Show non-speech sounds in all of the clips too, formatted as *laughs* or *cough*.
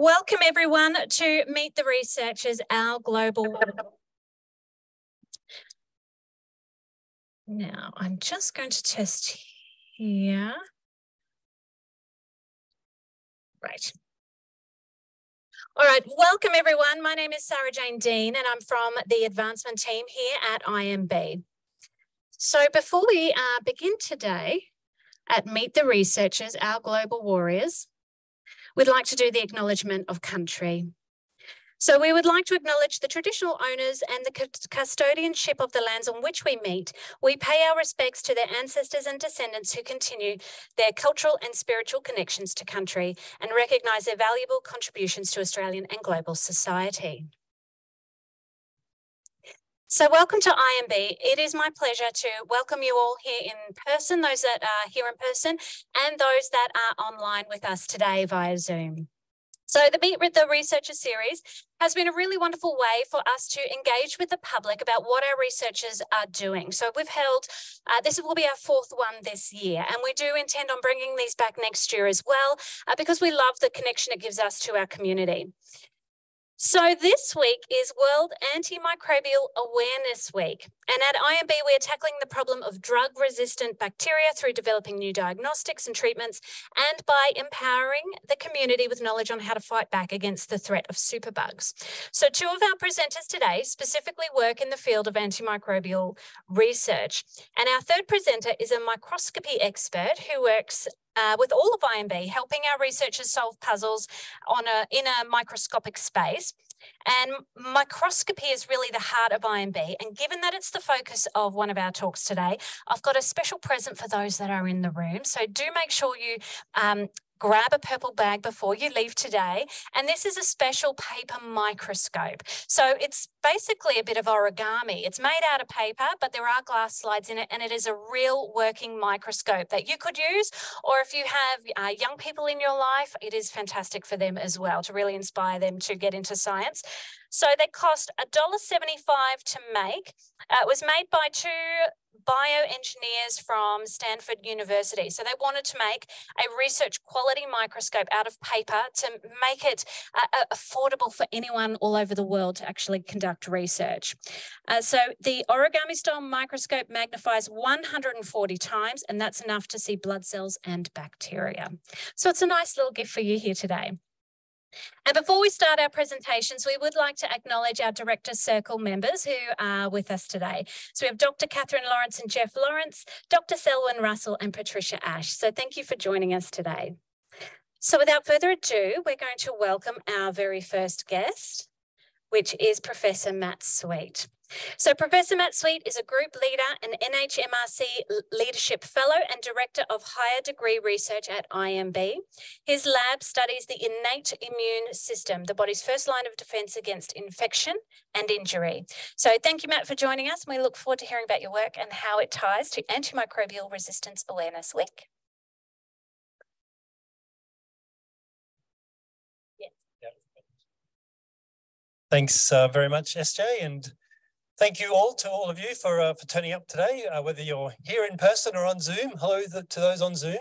Welcome everyone to Meet the Researchers, our global. Now, I'm just going to test here. Right. All right, welcome everyone. My name is Sarah Jane Dean and I'm from the advancement team here at IMB. So before we uh, begin today at Meet the Researchers, our global warriors, we'd like to do the acknowledgement of country. So we would like to acknowledge the traditional owners and the custodianship of the lands on which we meet. We pay our respects to their ancestors and descendants who continue their cultural and spiritual connections to country and recognise their valuable contributions to Australian and global society. So welcome to IMB. It is my pleasure to welcome you all here in person, those that are here in person and those that are online with us today via Zoom. So the Meet with the Researcher series has been a really wonderful way for us to engage with the public about what our researchers are doing. So we've held, uh, this will be our fourth one this year, and we do intend on bringing these back next year as well, uh, because we love the connection it gives us to our community. So this week is World Antimicrobial Awareness Week. And at IMB, we are tackling the problem of drug-resistant bacteria through developing new diagnostics and treatments and by empowering the community with knowledge on how to fight back against the threat of superbugs. So two of our presenters today specifically work in the field of antimicrobial research. And our third presenter is a microscopy expert who works uh, with all of IMB, helping our researchers solve puzzles on a, in a microscopic space. And microscopy is really the heart of IMB. And given that it's the focus of one of our talks today, I've got a special present for those that are in the room. So do make sure you um, grab a purple bag before you leave today. And this is a special paper microscope. So it's basically a bit of origami. It's made out of paper, but there are glass slides in it, and it is a real working microscope that you could use. Or if you have uh, young people in your life, it is fantastic for them as well to really inspire them to get into science. So they cost $1.75 to make. Uh, it was made by two bioengineers from Stanford University. So they wanted to make a research quality microscope out of paper to make it uh, affordable for anyone all over the world to actually conduct research. Uh, so the origami style microscope magnifies 140 times, and that's enough to see blood cells and bacteria. So it's a nice little gift for you here today. And before we start our presentations, we would like to acknowledge our Director Circle members who are with us today. So we have Dr. Catherine Lawrence and Jeff Lawrence, Dr. Selwyn Russell and Patricia Ash. So thank you for joining us today. So without further ado, we're going to welcome our very first guest, which is Professor Matt Sweet. So Professor Matt Sweet is a group leader, an NHMRC Leadership Fellow and Director of Higher Degree Research at IMB. His lab studies the innate immune system, the body's first line of defense against infection and injury. So thank you, Matt, for joining us. We look forward to hearing about your work and how it ties to Antimicrobial Resistance Awareness Week. Thanks uh, very much, SJ, and Thank you all to all of you for uh, for turning up today, uh, whether you're here in person or on Zoom. Hello to those on Zoom.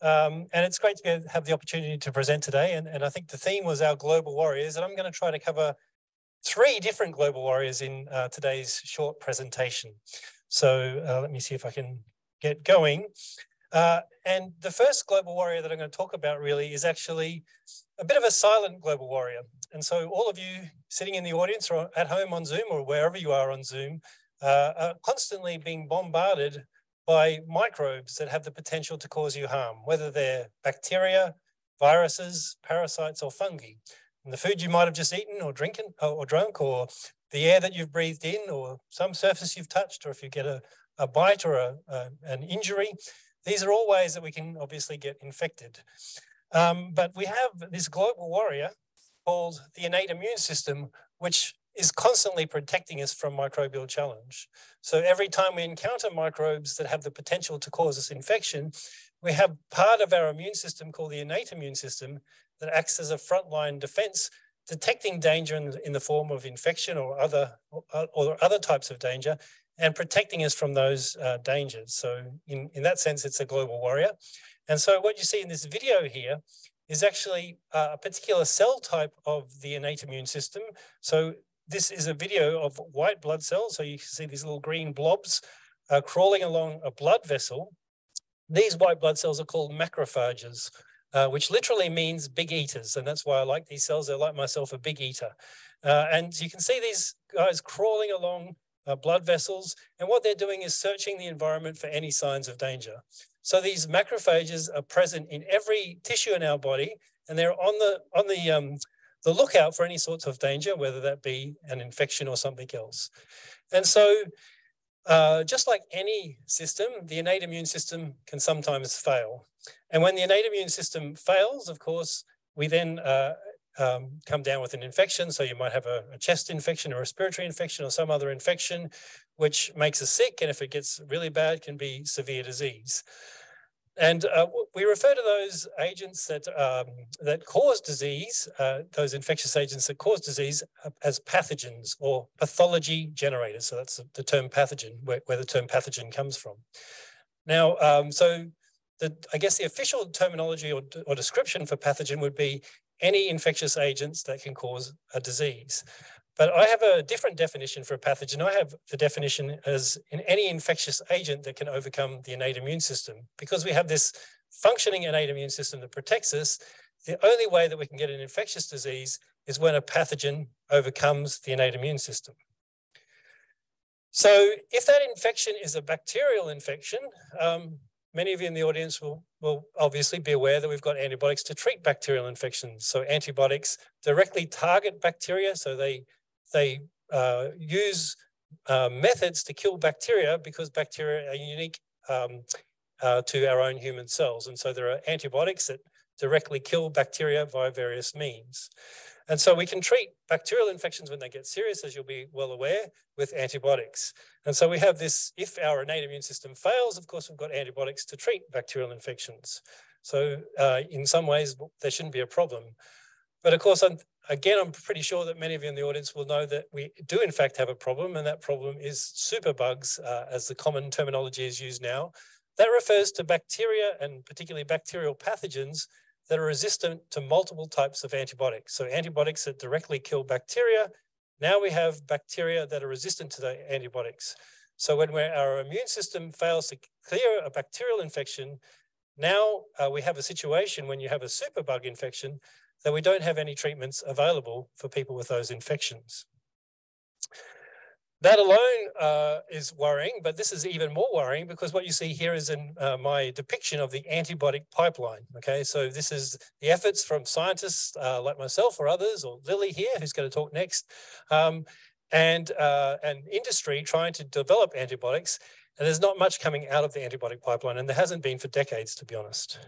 Um, and it's great to have the opportunity to present today. And, and I think the theme was our global warriors. And I'm going to try to cover three different global warriors in uh, today's short presentation. So uh, let me see if I can get going. Uh, and the first global warrior that I'm going to talk about really is actually a bit of a silent global warrior. And so all of you sitting in the audience or at home on Zoom or wherever you are on Zoom uh, are constantly being bombarded by microbes that have the potential to cause you harm, whether they're bacteria, viruses, parasites, or fungi. And the food you might have just eaten or drinking or drunk, or the air that you've breathed in, or some surface you've touched, or if you get a, a bite or a, a, an injury, these are all ways that we can obviously get infected. Um, but we have this global warrior called the innate immune system, which is constantly protecting us from microbial challenge. So every time we encounter microbes that have the potential to cause us infection, we have part of our immune system called the innate immune system that acts as a frontline defense, detecting danger in, in the form of infection or other, or, or other types of danger and protecting us from those uh, dangers. So in, in that sense, it's a global warrior. And so what you see in this video here is actually a particular cell type of the innate immune system. So this is a video of white blood cells. So you can see these little green blobs uh, crawling along a blood vessel. These white blood cells are called macrophages, uh, which literally means big eaters. And that's why I like these cells. They're like myself, a big eater. Uh, and you can see these guys crawling along uh, blood vessels. And what they're doing is searching the environment for any signs of danger. So these macrophages are present in every tissue in our body, and they're on the on the um, the lookout for any sorts of danger, whether that be an infection or something else. And so, uh, just like any system, the innate immune system can sometimes fail. And when the innate immune system fails, of course, we then uh, um, come down with an infection. So you might have a, a, chest infection or a respiratory infection or some other infection, which makes us sick. And if it gets really bad, can be severe disease. And uh, we refer to those agents that um, that cause disease, uh, those infectious agents that cause disease, uh, as pathogens or pathology generators. So that's the term pathogen, where, where the term pathogen comes from. Now, um, so the, I guess the official terminology or, or description for pathogen would be any infectious agents that can cause a disease. But I have a different definition for a pathogen. I have the definition as in any infectious agent that can overcome the innate immune system. Because we have this functioning innate immune system that protects us, the only way that we can get an infectious disease is when a pathogen overcomes the innate immune system. So if that infection is a bacterial infection, um, many of you in the audience will, will obviously be aware that we've got antibiotics to treat bacterial infections. So antibiotics directly target bacteria. So they, they uh, use uh, methods to kill bacteria because bacteria are unique um, uh, to our own human cells. And so there are antibiotics that directly kill bacteria via various means. And so we can treat bacterial infections when they get serious, as you'll be well aware, with antibiotics. And so we have this, if our innate immune system fails, of course, we've got antibiotics to treat bacterial infections. So uh, in some ways, there shouldn't be a problem. But of course, I'm, again, I'm pretty sure that many of you in the audience will know that we do in fact have a problem, and that problem is superbugs, uh, as the common terminology is used now. That refers to bacteria and particularly bacterial pathogens that are resistant to multiple types of antibiotics. So antibiotics that directly kill bacteria. Now we have bacteria that are resistant to the antibiotics. So when our immune system fails to clear a bacterial infection, now uh, we have a situation when you have a superbug infection that we don't have any treatments available for people with those infections. That alone uh, is worrying, but this is even more worrying because what you see here is in uh, my depiction of the antibiotic pipeline. Okay, so this is the efforts from scientists uh, like myself or others, or Lily here, who's going to talk next, um, and uh, and industry trying to develop antibiotics. And there's not much coming out of the antibiotic pipeline, and there hasn't been for decades, to be honest.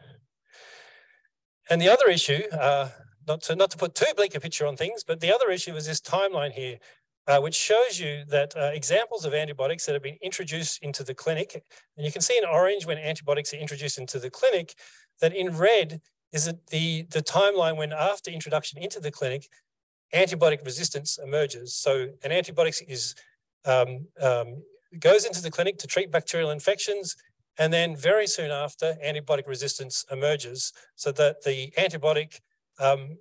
And the other issue, uh, not to not to put too bleak a picture on things, but the other issue is this timeline here uh, which shows you that uh, examples of antibiotics that have been introduced into the clinic, and you can see in orange when antibiotics are introduced into the clinic, that in red is the, the timeline when after introduction into the clinic, antibiotic resistance emerges. So an antibiotic is um, um, goes into the clinic to treat bacterial infections, and then very soon after, antibiotic resistance emerges so that the antibiotic um,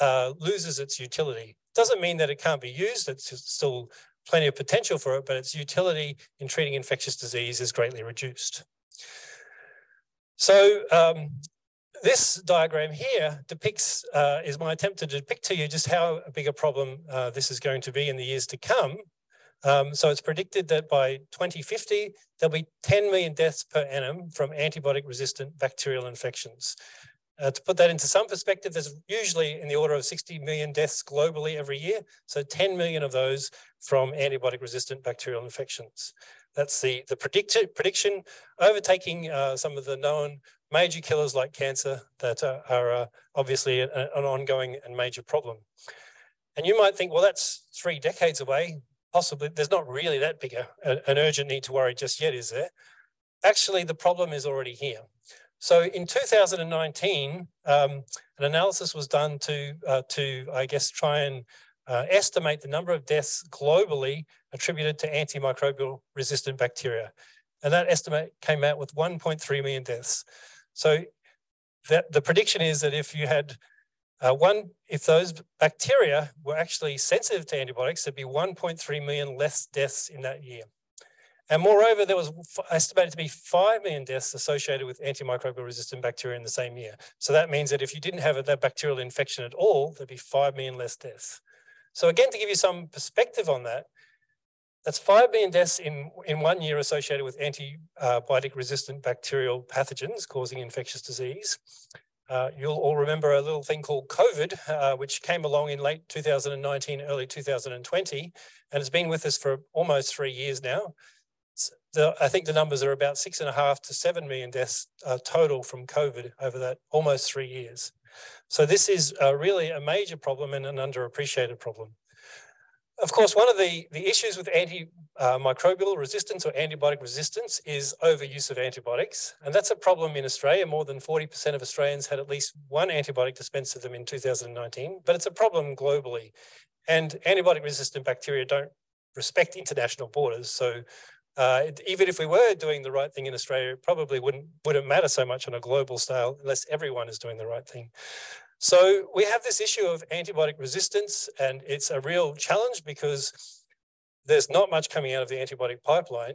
uh, loses its utility. Doesn't mean that it can't be used. It's still plenty of potential for it, but its utility in treating infectious disease is greatly reduced. So um, this diagram here depicts, uh, is my attempt to depict to you just how big a problem uh, this is going to be in the years to come. Um, so it's predicted that by 2050, there'll be 10 million deaths per annum from antibiotic resistant bacterial infections. Uh, to put that into some perspective, there's usually in the order of 60 million deaths globally every year. So 10 million of those from antibiotic resistant bacterial infections. That's the, the predicted, prediction, overtaking uh, some of the known major killers like cancer that are, are uh, obviously a, an ongoing and major problem. And you might think, well, that's three decades away. Possibly, there's not really that big a, an urgent need to worry just yet, is there? Actually, the problem is already here. So in 2019, um, an analysis was done to, uh, to I guess, try and uh, estimate the number of deaths globally attributed to antimicrobial resistant bacteria. And that estimate came out with 1.3 million deaths. So that the prediction is that if you had uh, one, if those bacteria were actually sensitive to antibiotics, there'd be 1.3 million less deaths in that year. And moreover, there was estimated to be 5 million deaths associated with antimicrobial resistant bacteria in the same year. So that means that if you didn't have that bacterial infection at all, there'd be 5 million less deaths. So again, to give you some perspective on that, that's 5 million deaths in, in one year associated with antibiotic resistant bacterial pathogens causing infectious disease. Uh, you'll all remember a little thing called COVID, uh, which came along in late 2019, early 2020, and it's been with us for almost three years now. The, I think the numbers are about six and a half to seven million deaths uh, total from COVID over that almost three years. So this is really a major problem and an underappreciated problem. Of course, one of the, the issues with antimicrobial uh, resistance or antibiotic resistance is overuse of antibiotics. And that's a problem in Australia. More than 40% of Australians had at least one antibiotic dispensed to them in 2019, but it's a problem globally. And antibiotic resistant bacteria don't respect international borders. So uh, even if we were doing the right thing in Australia, it probably wouldn't, wouldn't matter so much on a global scale unless everyone is doing the right thing. So we have this issue of antibiotic resistance, and it's a real challenge because there's not much coming out of the antibiotic pipeline.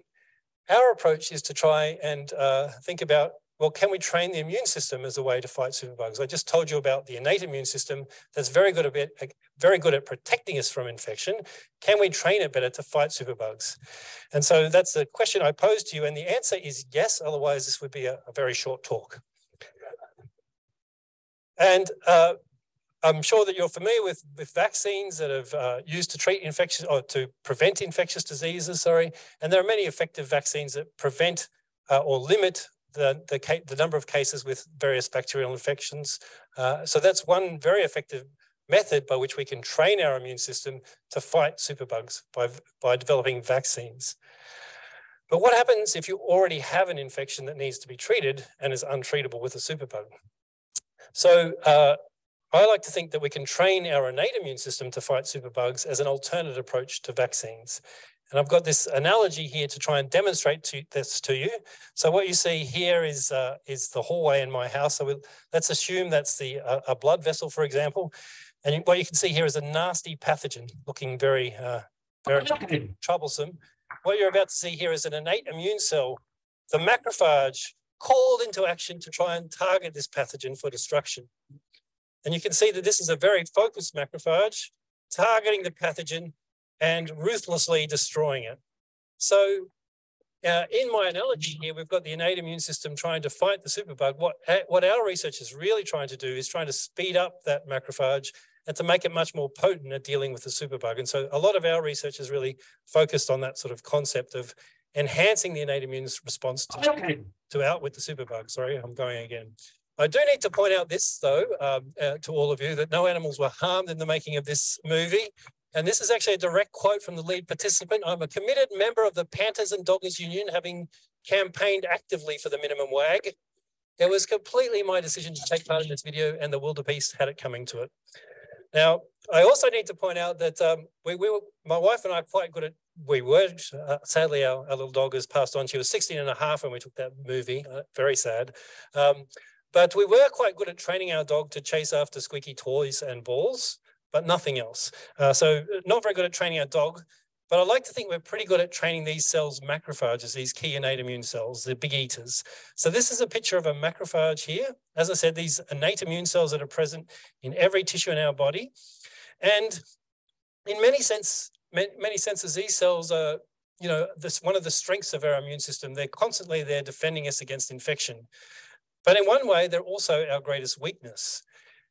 Our approach is to try and uh, think about, well, can we train the immune system as a way to fight superbugs? I just told you about the innate immune system that's very good at, very good at protecting us from infection. Can we train it better to fight superbugs? And so that's the question I posed to you. And the answer is yes, otherwise this would be a, a very short talk. And uh, I'm sure that you're familiar with, with vaccines that have uh, used to treat infectious or to prevent infectious diseases, sorry. And there are many effective vaccines that prevent uh, or limit the, the, the, number of cases with various bacterial infections. Uh, so that's one very effective method by which we can train our immune system to fight superbugs by, by developing vaccines. But what happens if you already have an infection that needs to be treated and is untreatable with a superbug? So uh, I like to think that we can train our innate immune system to fight superbugs as an alternate approach to vaccines. And I've got this analogy here to try and demonstrate to, this to you. So what you see here is, uh, is the hallway in my house. So we'll, let's assume that's the, uh, a blood vessel, for example. And what you can see here is a nasty pathogen looking very, uh, very troublesome. What you're about to see here is an innate immune cell, the macrophage, called into action to try and target this pathogen for destruction. And you can see that this is a very focused macrophage targeting the pathogen and ruthlessly destroying it. So uh, in my analogy here, we've got the innate immune system trying to fight the superbug. What, what our research is really trying to do is trying to speed up that macrophage and to make it much more potent at dealing with the superbug. And so a lot of our research is really focused on that sort of concept of enhancing the innate immune response to, okay. to outwit the superbug. Sorry, I'm going again. I do need to point out this, though, um, uh, to all of you, that no animals were harmed in the making of this movie. And this is actually a direct quote from the lead participant. I'm a committed member of the Panthers and Doggers Union, having campaigned actively for the minimum wag. It was completely my decision to take part in this video, and the wildebeest had it coming to it. Now, I also need to point out that um, we, we were, my wife and I are quite good at we were uh, sadly our, our, little dog has passed on she was 16 and a half when we took that movie uh, very sad um, but we were quite good at training our dog to chase after squeaky toys and balls but nothing else uh, so not very good at training our dog but I like to think we're pretty good at training these cells, macrophages, these key innate immune cells, the big eaters. So this is a picture of a macrophage here. As I said, these innate immune cells that are present in every tissue in our body. And in many sense, many senses, these cells are, you know, this one of the strengths of our immune system. They're constantly there defending us against infection. But in one way, they're also our greatest weakness.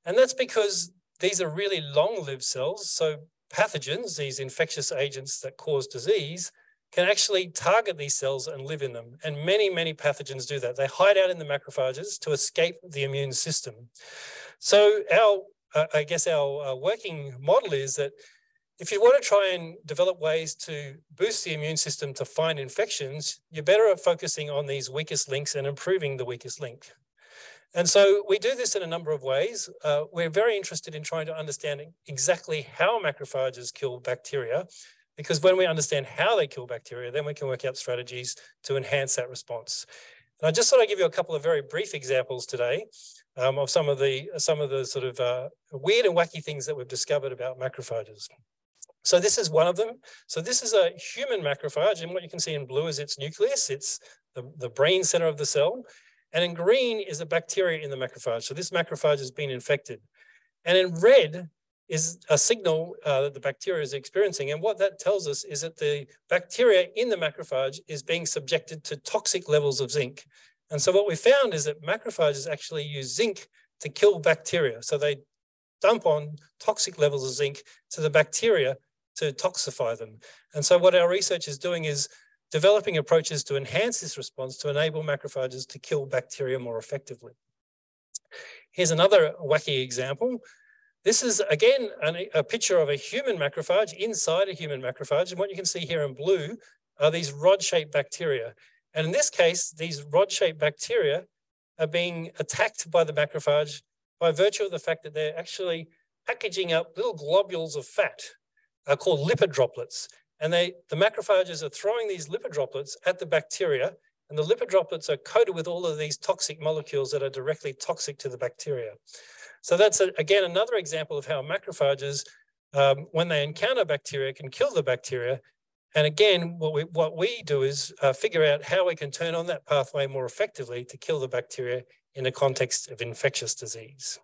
And that's because these are really long-lived cells. So pathogens, these infectious agents that cause disease, can actually target these cells and live in them. And many, many pathogens do that. They hide out in the macrophages to escape the immune system. So our, uh, I guess our uh, working model is that if you want to try and develop ways to boost the immune system to find infections, you're better at focusing on these weakest links and improving the weakest link. And so we do this in a number of ways. Uh, we're very interested in trying to understand exactly how macrophages kill bacteria, because when we understand how they kill bacteria, then we can work out strategies to enhance that response. And I just thought I'd give you a couple of very brief examples today. um, of some of the some of the sort of uh, weird and wacky things that we've discovered about macrophages. So this is one of them. So this is a human macrophage, and what you can see in blue is its nucleus. It's the, the brain center of the cell. And in green is a bacteria in the macrophage. So this macrophage has been infected. And in red is a signal uh, that the bacteria is experiencing. And what that tells us is that the bacteria in the macrophage is being subjected to toxic levels of zinc. And so what we found is that macrophages actually use zinc to kill bacteria. So they dump on toxic levels of zinc to the bacteria to toxify them. And so what our research is doing is developing approaches to enhance this response to enable macrophages to kill bacteria more effectively. Here's another wacky example. This is, again, an, a picture of a human macrophage inside a human macrophage. And what you can see here in blue are these rod-shaped bacteria. And in this case, these rod-shaped bacteria are being attacked by the macrophage by virtue of the fact that they're actually packaging up little globules of fat uh, called lipid droplets. And they, the macrophages are throwing these lipid droplets at the bacteria, and the lipid droplets are coated with all of these toxic molecules that are directly toxic to the bacteria. So that's, a, again, another example of how macrophages, um, when they encounter bacteria, can kill the bacteria. And again, what we, what we do is uh, figure out how we can turn on that pathway more effectively to kill the bacteria in the context of infectious disease.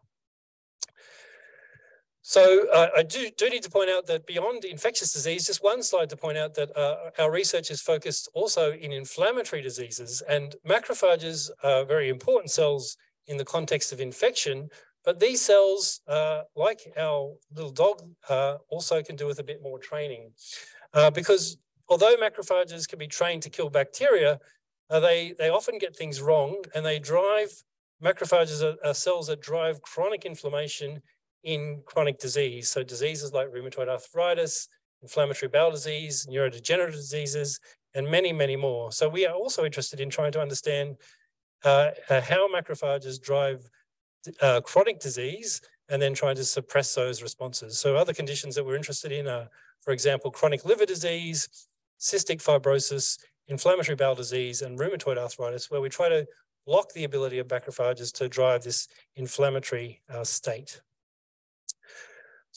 So uh, I do, do need to point out that beyond infectious disease, just one slide to point out that uh, our research is focused also in inflammatory diseases and macrophages are very important cells in the context of infection, but these cells, uh, like our little dog, uh, also can do with a bit more training. Uh, because although macrophages can be trained to kill bacteria, uh, they, they often get things wrong and they drive, macrophages are, are cells that drive chronic inflammation in chronic disease. So diseases like rheumatoid arthritis, inflammatory bowel disease, neurodegenerative diseases, and many, many more. So we are also interested in trying to understand uh, uh, how macrophages drive uh, chronic disease and then trying to suppress those responses. So other conditions that we're interested in are, for example, chronic liver disease, cystic fibrosis, inflammatory bowel disease, and rheumatoid arthritis, where we try to block the ability of macrophages to drive this inflammatory uh, state.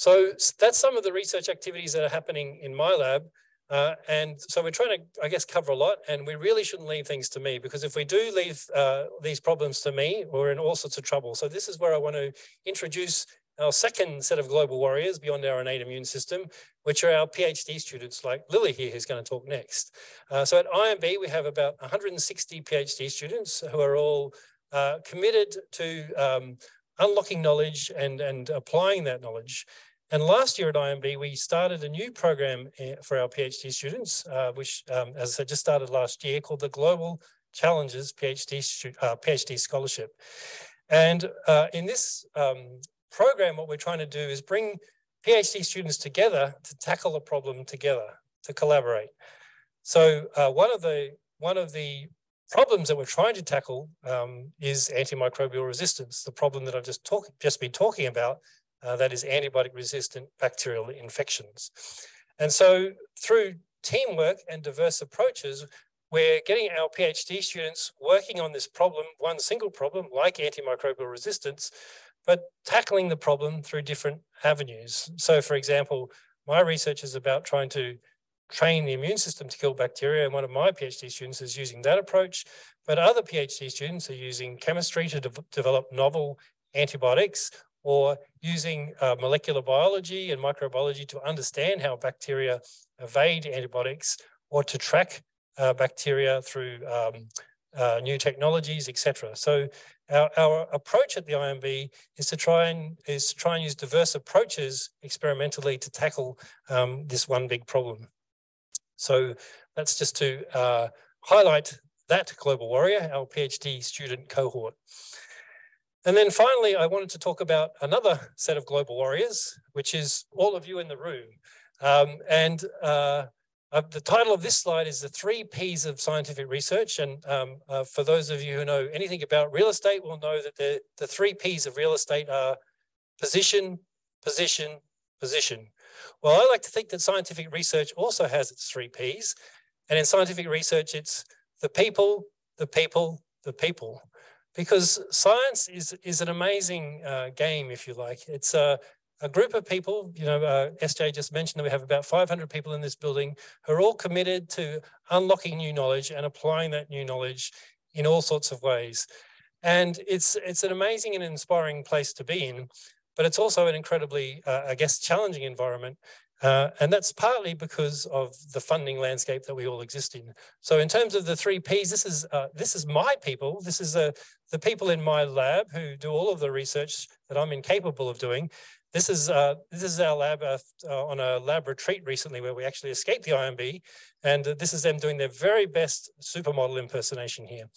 So that's some of the research activities that are happening in my lab. Uh, and so we're trying to, I guess, cover a lot, and we really shouldn't leave things to me because if we do leave uh, these problems to me, we're in all sorts of trouble. So this is where I want to introduce our second set of global warriors beyond our innate immune system, which are our PhD students like Lily here, who's going to talk next. Uh, so at IMB, we have about 160 PhD students who are all uh, committed to um, unlocking knowledge and, and applying that knowledge. And last year at IMB, we started a new program eh, for our PhD students, uh, which, um, as I said, just started last year, called the Global Challenges PhD, uh, PhD Scholarship. And uh, in this um, program, what we're trying to do is bring PhD students together to tackle a problem together, to collaborate. So uh, one of the one of the problems that we're trying to tackle um, is antimicrobial resistance, the problem that I've just, talk, just been talking about, uh, that is antibiotic resistant bacterial infections. And so through teamwork and diverse approaches, we're getting our PhD students working on this problem, one single problem like antimicrobial resistance, but tackling the problem through different avenues. So for example, my research is about trying to train the immune system to kill bacteria. And one of my PhD students is using that approach. But other PhD students are using chemistry to de develop novel antibiotics or using uh, molecular biology and microbiology to understand how bacteria evade antibiotics or to track uh, bacteria through um, uh, new technologies, etc. So our, our approach at the IMB is to try and is to try and use diverse approaches experimentally to tackle um, this one big problem. So that's just to uh, highlight that Global Warrior, our PhD student cohort. And then finally, I wanted to talk about another *laughs* set of global warriors, which is all of you in the room. Um, and uh, uh, the title of this slide is the three P's of scientific research. And um, uh, for those of you who know anything about real estate will know that the, the three P's of real estate are position, position, position. Well, I like to think that scientific research also has its three Ps. And in scientific research, it's the people, the people, the people. Because science is, is an amazing uh, game, if you like. It's a, a group of people, you know, uh, SJ just mentioned that we have about 500 people in this building who are all committed to unlocking new knowledge and applying that new knowledge in all sorts of ways. And it's, it's an amazing and inspiring place to be in, but it's also an incredibly, uh, I guess, challenging environment uh, and that's partly because of the funding landscape that we all exist in. So in terms of the three Ps, this is uh, this is my people. This is uh, the people in my lab who do all of the research that I'm incapable of doing. This is uh, this is our lab uh, uh, on a lab retreat recently where we actually escaped the IMB, and this is them doing their very best supermodel impersonation here.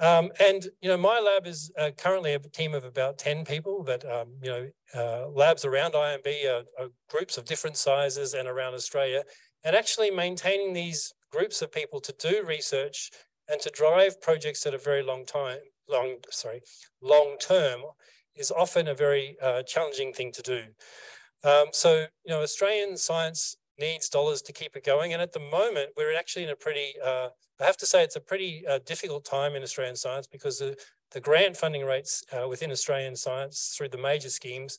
Um, and you know, my lab is uh, currently a team of about ten people. But um, you know, uh, labs around IMB are, are, groups of different sizes and around Australia. And actually, maintaining these groups of people to do research and to drive projects that are very long time, long sorry, long term, is often a very uh, challenging thing to do. Um, so you know, Australian science needs dollars to keep it going. And at the moment, we're actually in a pretty, uh, I have to say, it's a pretty uh, difficult time in Australian science because the, the grant funding rates uh, within Australian science through the major schemes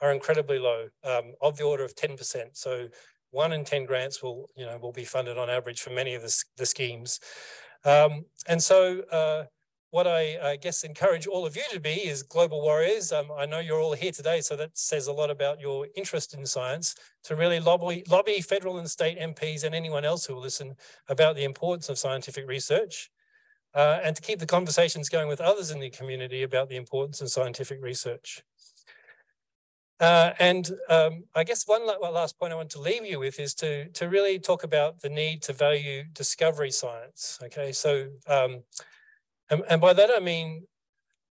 are incredibly low, um, of the order of 10%. So one in 10 grants will, you know, will be funded on average for many of the, the schemes. Um, and so uh, what I, I, guess encourage all of you to be is global warriors. Um, I know you're all here today, so that says a lot about your interest in science to really lobby, lobby federal and state MPs and anyone else who will listen about the importance of scientific research uh, and to keep the conversations going with others in the community about the importance of scientific research. Uh, and um, I guess one last point I want to leave you with is to, to really talk about the need to value discovery science. Okay, so um, and, and by that I mean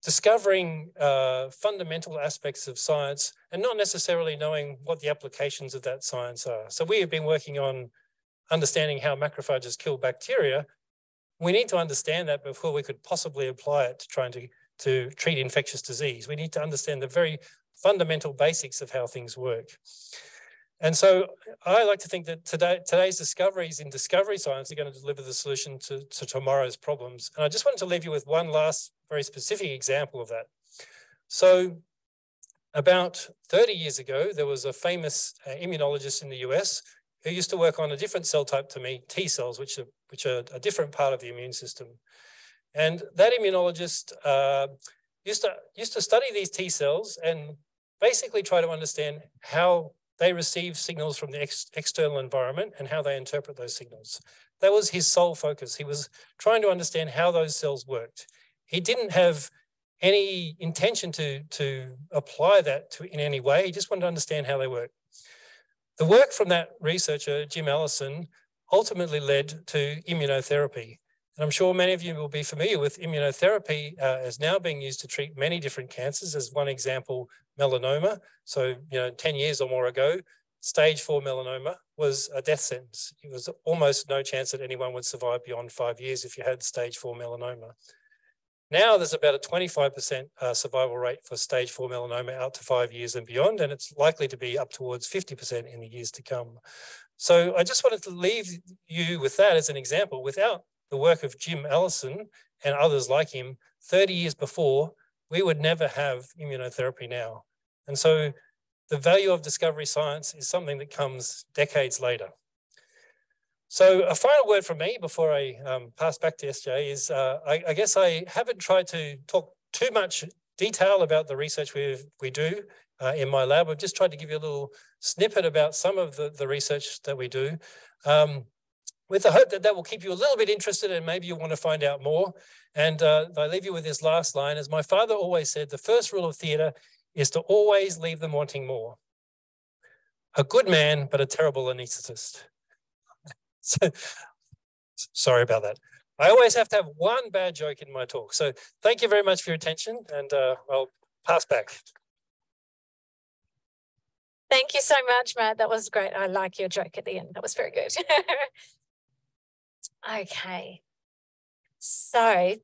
discovering uh, fundamental aspects of science and not necessarily knowing what the applications of that science are. So we have been working on understanding how macrophages kill bacteria. We need to understand that before we could possibly apply it to trying to, to treat infectious disease. We need to understand the very fundamental basics of how things work. And so I like to think that today, today's discoveries in discovery science are going to deliver the solution to, to tomorrow's problems. And I just wanted to leave you with one last very specific example of that. So about 30 years ago, there was a famous uh, immunologist in the US who used to work on a different cell type to me, T cells, which are, which are a different part of the immune system. And that immunologist uh, used, to, used to study these T cells and basically try to understand how they receive signals from the ex external environment and how they interpret those signals. That was his sole focus. He was trying to understand how those cells worked. He didn't have any intention to, to apply that to, in any way. He just wanted to understand how they work. The work from that researcher, Jim Allison, ultimately led to immunotherapy. And I'm sure many of you will be familiar with immunotherapy uh, as now being used to treat many different cancers. As one example, melanoma. So, you know, 10 years or more ago, stage four melanoma was a death sentence. It was almost no chance that anyone would survive beyond five years if you had stage four melanoma. Now there's about a 25% uh, survival rate for stage four melanoma out to five years and beyond, and it's likely to be up towards 50% in the years to come. So I just wanted to leave you with that as an example. Without the work of Jim Allison and others like him 30 years before, we would never have immunotherapy now. And so the value of discovery science is something that comes decades later. So a final word from me before I um, pass back to SJ is, uh, I, I, guess I haven't tried to talk too much detail about the research we we do uh, in my lab. I've just tried to give you a little snippet about some of the, the research that we do. Um, with the hope that that will keep you a little bit interested and maybe you want to find out more. And uh, I leave you with this last line. As my father always said, the first rule of theatre is to always leave them wanting more. A good man, but a terrible anaesthetist. *laughs* so, sorry about that. I always have to have one bad joke in my talk. So thank you very much for your attention and uh, I'll pass back. Thank you so much, Matt. That was great. I like your joke at the end. That was very good. *laughs* Okay. So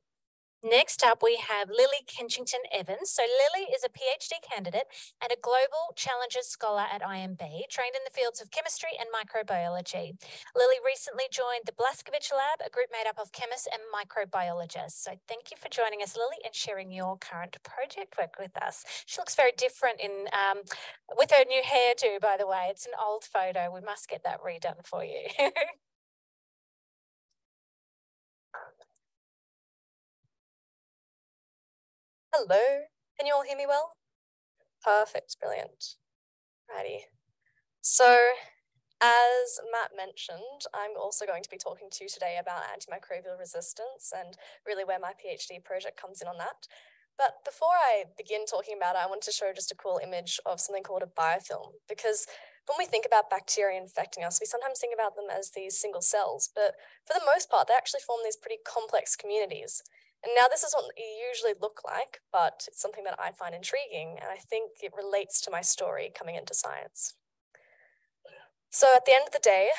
Next up, we have Lily Kenchington Evans. So Lily is a PhD candidate and a Global Challenges Scholar at IMB, trained in the fields of chemistry and microbiology. Lily recently joined the Blaskovich Lab, a group made up of chemists and microbiologists. So thank you for joining us, Lily, and sharing your current project work with us. She looks very different in um, with her new hairdo, by the way. It's an old photo. We must get that redone for you. *laughs* Hello, can you all hear me well? Perfect, brilliant. Righty. So, as Matt mentioned, I'm also going to be talking to you today about antimicrobial resistance and really where my PhD project comes in on that. But before I begin talking about it, I wanted to show just a cool image of something called a biofilm, because when we think about bacteria infecting us, we sometimes think about them as these single cells, but for the most part, they actually form these pretty complex communities. And now this is what they usually look like, but it's something that I find intriguing, and I think it relates to my story coming into science. So at the end of the day,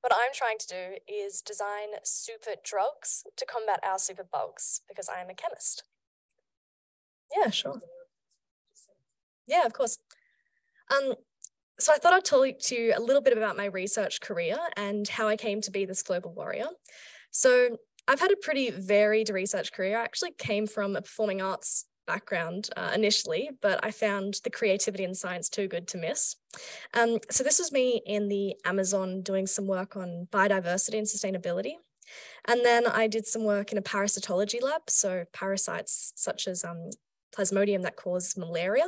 what I'm trying to do is design super drugs to combat our super bugs because I am a chemist. Yeah, sure. Yeah, of course. Um, so I thought I'd talk to you a little bit about my research career and how I came to be this global warrior. So I've had a pretty varied research career. I actually came from a performing arts background uh, initially, but I found the creativity and science too good to miss. Um, so this was me in the Amazon doing some work on biodiversity and sustainability. And then I did some work in a parasitology lab, so parasites such as um, plasmodium that cause malaria.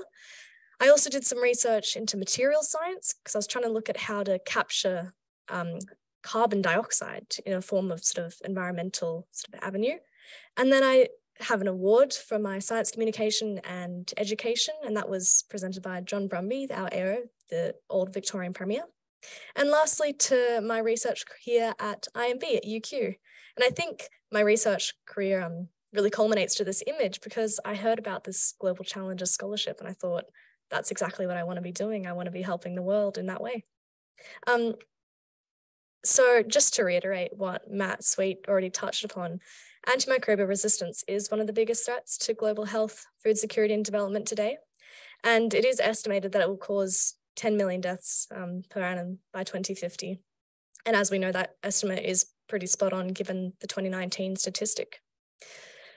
I also did some research into material science because I was trying to look at how to capture um, carbon dioxide in a form of sort of environmental sort of avenue. And then I have an award for my science communication and education, and that was presented by John Brumby, our AO, the old Victorian Premier. And lastly, to my research here at IMB at UQ. And I think my research career um, really culminates to this image because I heard about this Global Challenges Scholarship and I thought, that's exactly what I want to be doing. I want to be helping the world in that way. Um, so just to reiterate what Matt Sweet already touched upon, antimicrobial resistance is one of the biggest threats to global health, food security and development today. And it is estimated that it will cause 10 million deaths um, per annum by 2050. And as we know, that estimate is pretty spot on given the 2019 statistic.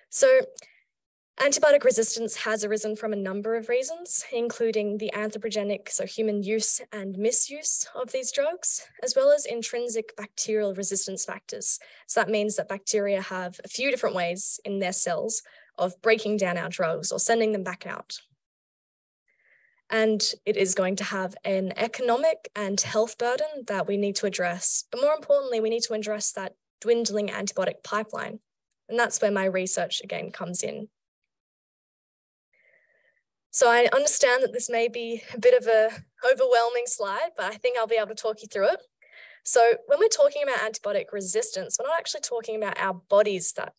So Antibiotic resistance has arisen from a number of reasons, including the anthropogenic, so human use and misuse of these drugs, as well as intrinsic bacterial resistance factors. So that means that bacteria have a few different ways in their cells of breaking down our drugs or sending them back out. And it is going to have an economic and health burden that we need to address. But more importantly, we need to address that dwindling antibiotic pipeline. And that's where my research again comes in. So I understand that this may be a bit of a overwhelming slide, but I think I'll be able to talk you through it. So when we're talking about antibiotic resistance, we're not actually talking about our bodies that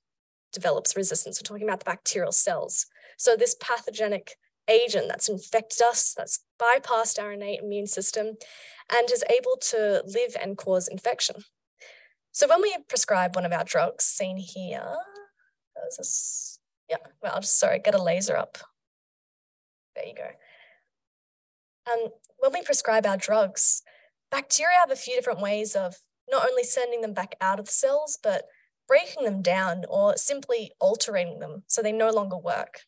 develops resistance. We're talking about the bacterial cells. So this pathogenic agent that's infected us, that's bypassed our innate immune system and is able to live and cause infection. So when we prescribe one of our drugs, seen here, yeah, well, I'll just, sorry, get a laser up there you go. Um, when we prescribe our drugs, bacteria have a few different ways of not only sending them back out of the cells, but breaking them down or simply altering them so they no longer work.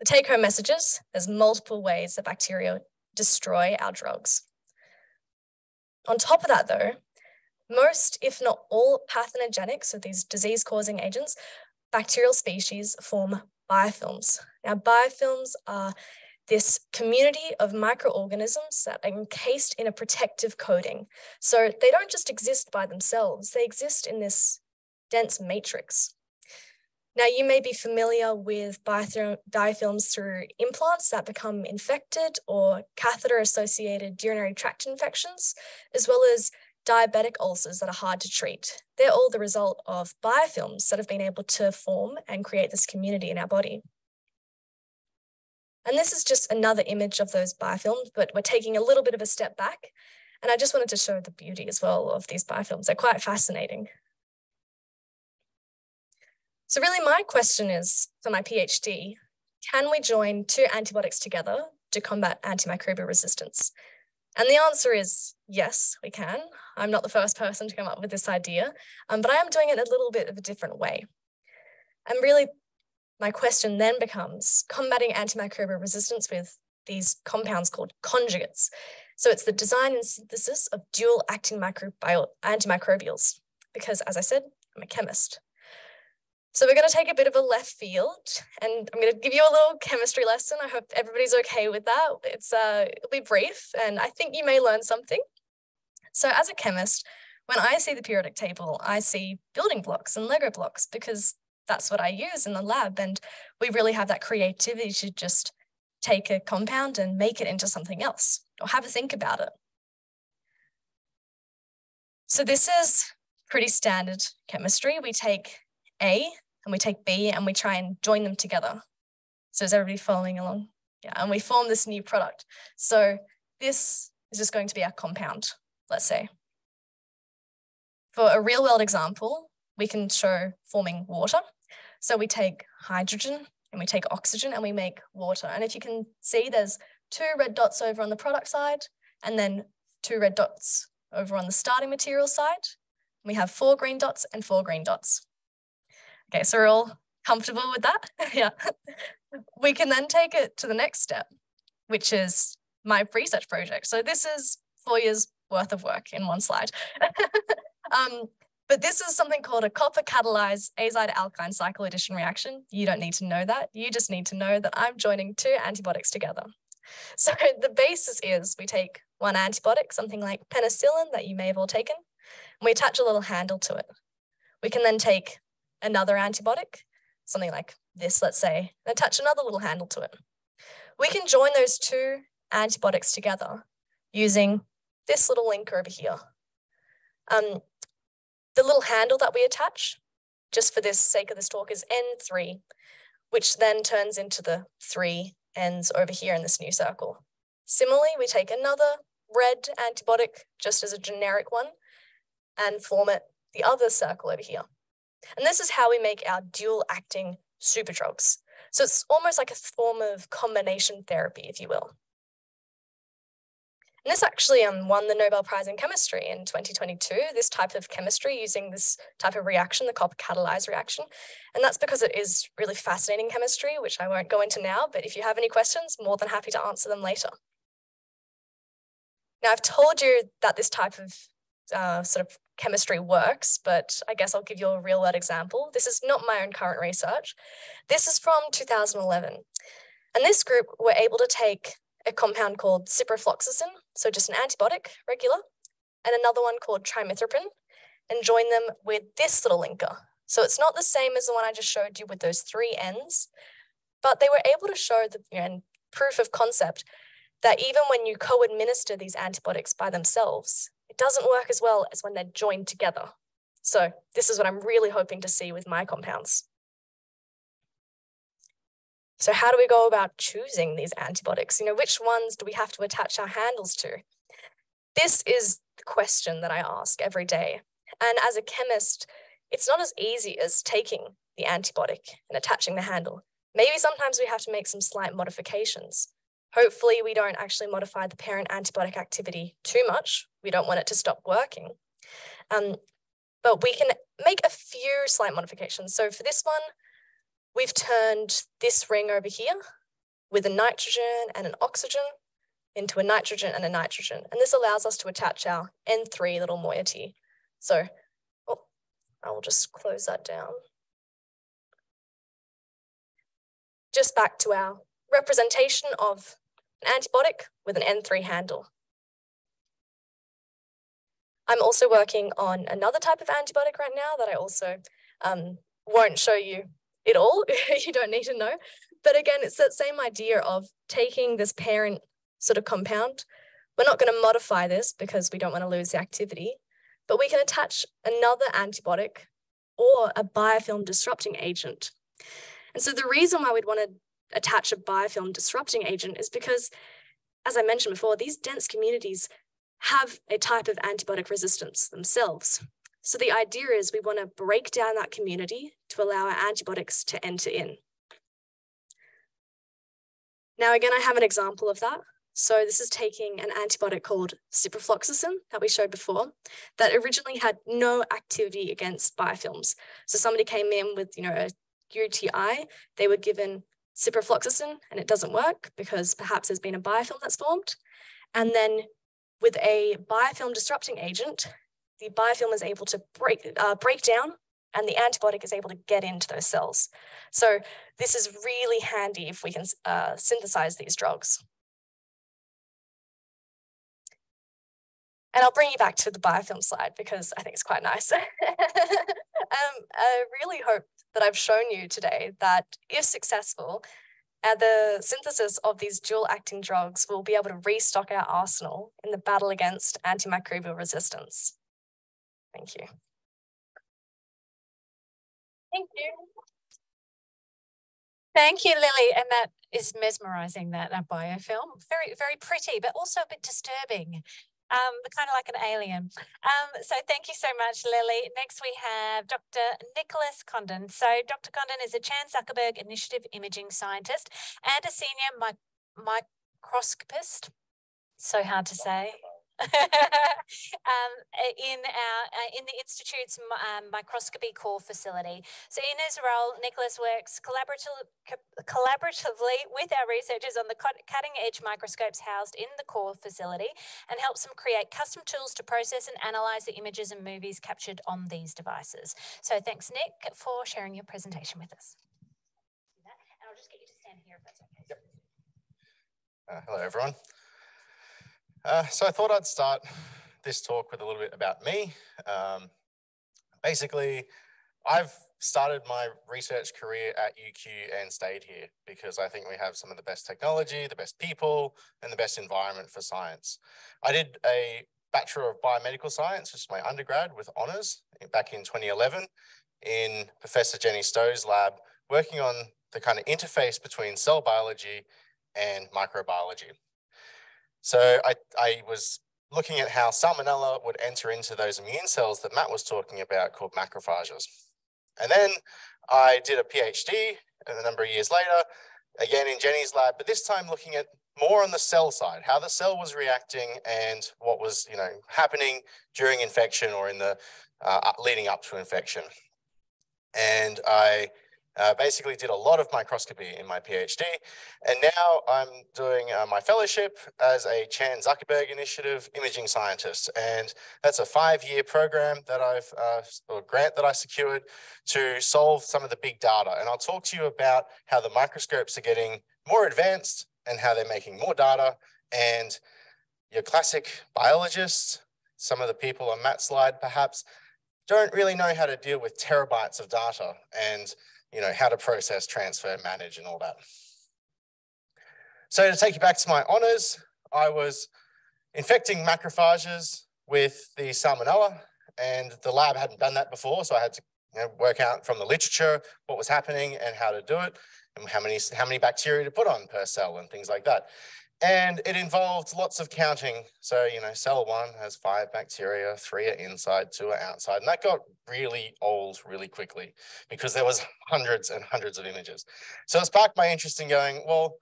The take home messages there's multiple ways that bacteria destroy our drugs. On top of that, though, most, if not all, pathogenic, so these disease causing agents, bacterial species form biofilms. Now, biofilms are this community of microorganisms that are encased in a protective coating. So they don't just exist by themselves, they exist in this dense matrix. Now, you may be familiar with biofilms through implants that become infected or catheter associated urinary tract infections, as well as diabetic ulcers that are hard to treat. They're all the result of biofilms that have been able to form and create this community in our body. And this is just another image of those biofilms, but we're taking a little bit of a step back. And I just wanted to show the beauty as well of these biofilms. They're quite fascinating. So really my question is for my PhD, can we join two antibiotics together to combat antimicrobial resistance? And the answer is yes, we can. I'm not the first person to come up with this idea, um, but I am doing it a little bit of a different way. And really, my question then becomes combating antimicrobial resistance with these compounds called conjugates. So it's the design and synthesis of dual acting antimicrobials, because as I said, I'm a chemist. So we're going to take a bit of a left field and I'm going to give you a little chemistry lesson. I hope everybody's okay with that. It's uh, it'll be brief and I think you may learn something. So as a chemist, when I see the periodic table, I see building blocks and Lego blocks because that's what I use in the lab. And we really have that creativity to just take a compound and make it into something else or have a think about it. So this is pretty standard chemistry. We take A and we take B and we try and join them together. So is everybody following along? Yeah, and we form this new product. So this is just going to be our compound, let's say. For a real world example, we can show forming water. So we take hydrogen and we take oxygen and we make water. And if you can see, there's two red dots over on the product side and then two red dots over on the starting material side. We have four green dots and four green dots. Okay, so we're all comfortable with that? *laughs* yeah. We can then take it to the next step, which is my research project. So this is four years worth of work in one slide. *laughs* um, but this is something called a copper catalyzed azide alkyne cycloaddition reaction. You don't need to know that. You just need to know that I'm joining two antibiotics together. *laughs* So the basis is we take one antibiotic, something like penicillin that you may have all taken, and we attach a little handle to it. We can then take another antibiotic, something like this, let's say, and attach another little handle to it. We can join those two antibiotics together using this little link over here. Um, the little handle that we attach, just for this sake of this talk, is N3, which then turns into the three ends over here in this new circle. Similarly, we take another red antibiotic just as a generic one and form it the other circle over here. And this is how we make our dual acting super drugs. So it's almost like a form of combination therapy, if you will. And this actually um, won the Nobel Prize in Chemistry in 2022, this type of chemistry using this type of reaction, the copper catalyzed reaction. And that's because it is really fascinating chemistry, which I won't go into now, but if you have any questions, more than happy to answer them later. Now, I've told you that this type of uh, sort of chemistry works, but I guess I'll give you a real world example. This is not my own current research. This is from 2011. And this group were able to take a compound called ciprofloxacin, so just an antibiotic, regular, and another one called trimethoprim, and join them with this little linker. So it's not the same as the one I just showed you with those three ends, but they were able to show the you know, proof of concept that even when you co-administer these antibiotics by themselves, it doesn't work as well as when they're joined together. So this is what I'm really hoping to see with my compounds. So how do we go about choosing these antibiotics? You know, which ones do we have to attach our handles to? This is the question that I ask every day. And as a chemist, it's not as easy as taking the antibiotic and attaching the handle. Maybe sometimes we have to make some slight modifications. Hopefully we don't actually modify the parent antibiotic activity too much. We don't want it to stop working. Um, but we can make a few slight modifications. So for this one, We've turned this ring over here with a nitrogen and an oxygen into a nitrogen and a nitrogen. And this allows us to attach our N3 little moiety. So oh, I will just close that down. Just back to our representation of an antibiotic with an N3 handle. I'm also working on another type of antibiotic right now that I also um, won't show you it all. *laughs* you don't need to know. But again, it's that same idea of taking this parent sort of compound. We're not going to modify this because we don't want to lose the activity, but we can attach another antibiotic or a biofilm disrupting agent. And so the reason why we'd want to attach a biofilm disrupting agent is because, as I mentioned before, these dense communities have a type of antibiotic resistance themselves. So the idea is we want to break down that community to allow our antibiotics to enter in. Now, again, I have an example of that. So this is taking an antibiotic called ciprofloxacin that we showed before that originally had no activity against biofilms. So somebody came in with, you know, a UTI, they were given ciprofloxacin and it doesn't work because perhaps there's been a biofilm that's formed. And then with a biofilm disrupting agent, the biofilm is able to break, uh, break down and the antibiotic is able to get into those cells. So this is really handy if we can uh, synthesize these drugs. And I'll bring you back to the biofilm slide because I think it's quite nice. *laughs* um, I really hope that I've shown you today that if successful, uh, the synthesis of these dual acting drugs will be able to restock our arsenal in the battle against antimicrobial resistance. Thank you. Thank you. Thank you, Lily. And that is mesmerizing, that uh, biofilm. Very, very pretty, but also a bit disturbing um, kind of like an alien. Um, so thank you so much, Lily. Next, we have Dr. Nicholas Condon. So Dr. Condon is a Chan Zuckerberg Initiative imaging scientist and a senior mi microscopist. So hard to say. *laughs* um, in our uh, in the institute's um, microscopy core facility. So in his role, Nicholas works collaboratively with our researchers on the cutting edge microscopes housed in the core facility and helps them create custom tools to process and analyze the images and movies captured on these devices. So thanks, Nick, for sharing your presentation with us. And I'll just get you to stand here if that's okay. Yep. Uh, hello, everyone. Uh, so I thought I'd start this talk with a little bit about me. Um, basically, I've started my research career at UQ and stayed here because I think we have some of the best technology, the best people, and the best environment for science. I did a Bachelor of Biomedical Science, which is my undergrad with honours back in 2011 in Professor Jenny Stow's lab, working on the kind of interface between cell biology and microbiology. So I, I was looking at how salmonella would enter into those immune cells that Matt was talking about called macrophages. And then I did a PhD a number of years later, again in Jenny's lab, but this time looking at more on the cell side, how the cell was reacting and what was you know happening during infection or in the uh, leading up to infection. And I uh, basically did a lot of microscopy in my PhD. And now I'm doing uh, my fellowship as a Chan Zuckerberg Initiative imaging scientist. And that's a five-year program that I've, uh, or grant that I secured to solve some of the big data. And I'll talk to you about how the microscopes are getting more advanced and how they're making more data. And your classic biologists, some of the people on Matt's slide perhaps, don't really know how to deal with terabytes of data. And you know, how to process, transfer, manage, and all that. So to take you back to my honors, I was infecting macrophages with the salmonella, and the lab hadn't done that before, so I had to you know, work out from the literature what was happening and how to do it, and how many how many bacteria to put on per cell and things like that. And it involved lots of counting. So, you know, cell one has five bacteria, three are inside, two are outside. And that got really old really quickly because there was *laughs* hundreds and hundreds of images. So it sparked my interest in going, well,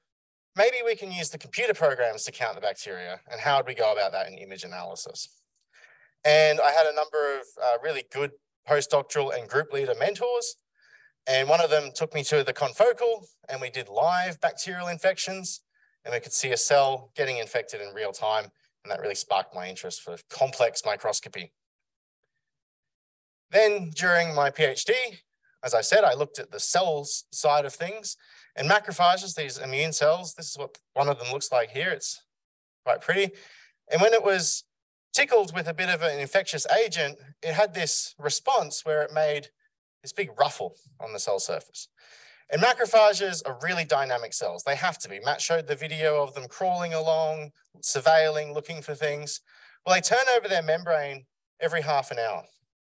maybe we can use the computer programs to count the bacteria. And how would we go about that in image analysis? And I had a number of uh, really good postdoctoral and group leader mentors. And one of them took me to the confocal and we did live bacterial infections and we could see a cell getting infected in real time. And that really sparked my interest for complex microscopy. Then during my PhD, as I said, I looked at the cells side of things and macrophages, these immune cells, this is what one of them looks like here. It's quite pretty. And when it was tickled with a bit of an infectious agent, it had this response where it made this big ruffle on the cell surface. And macrophages are really dynamic cells. They have to be. Matt showed the video of them crawling along, surveilling, looking for things. Well, they turn over their membrane every half an hour.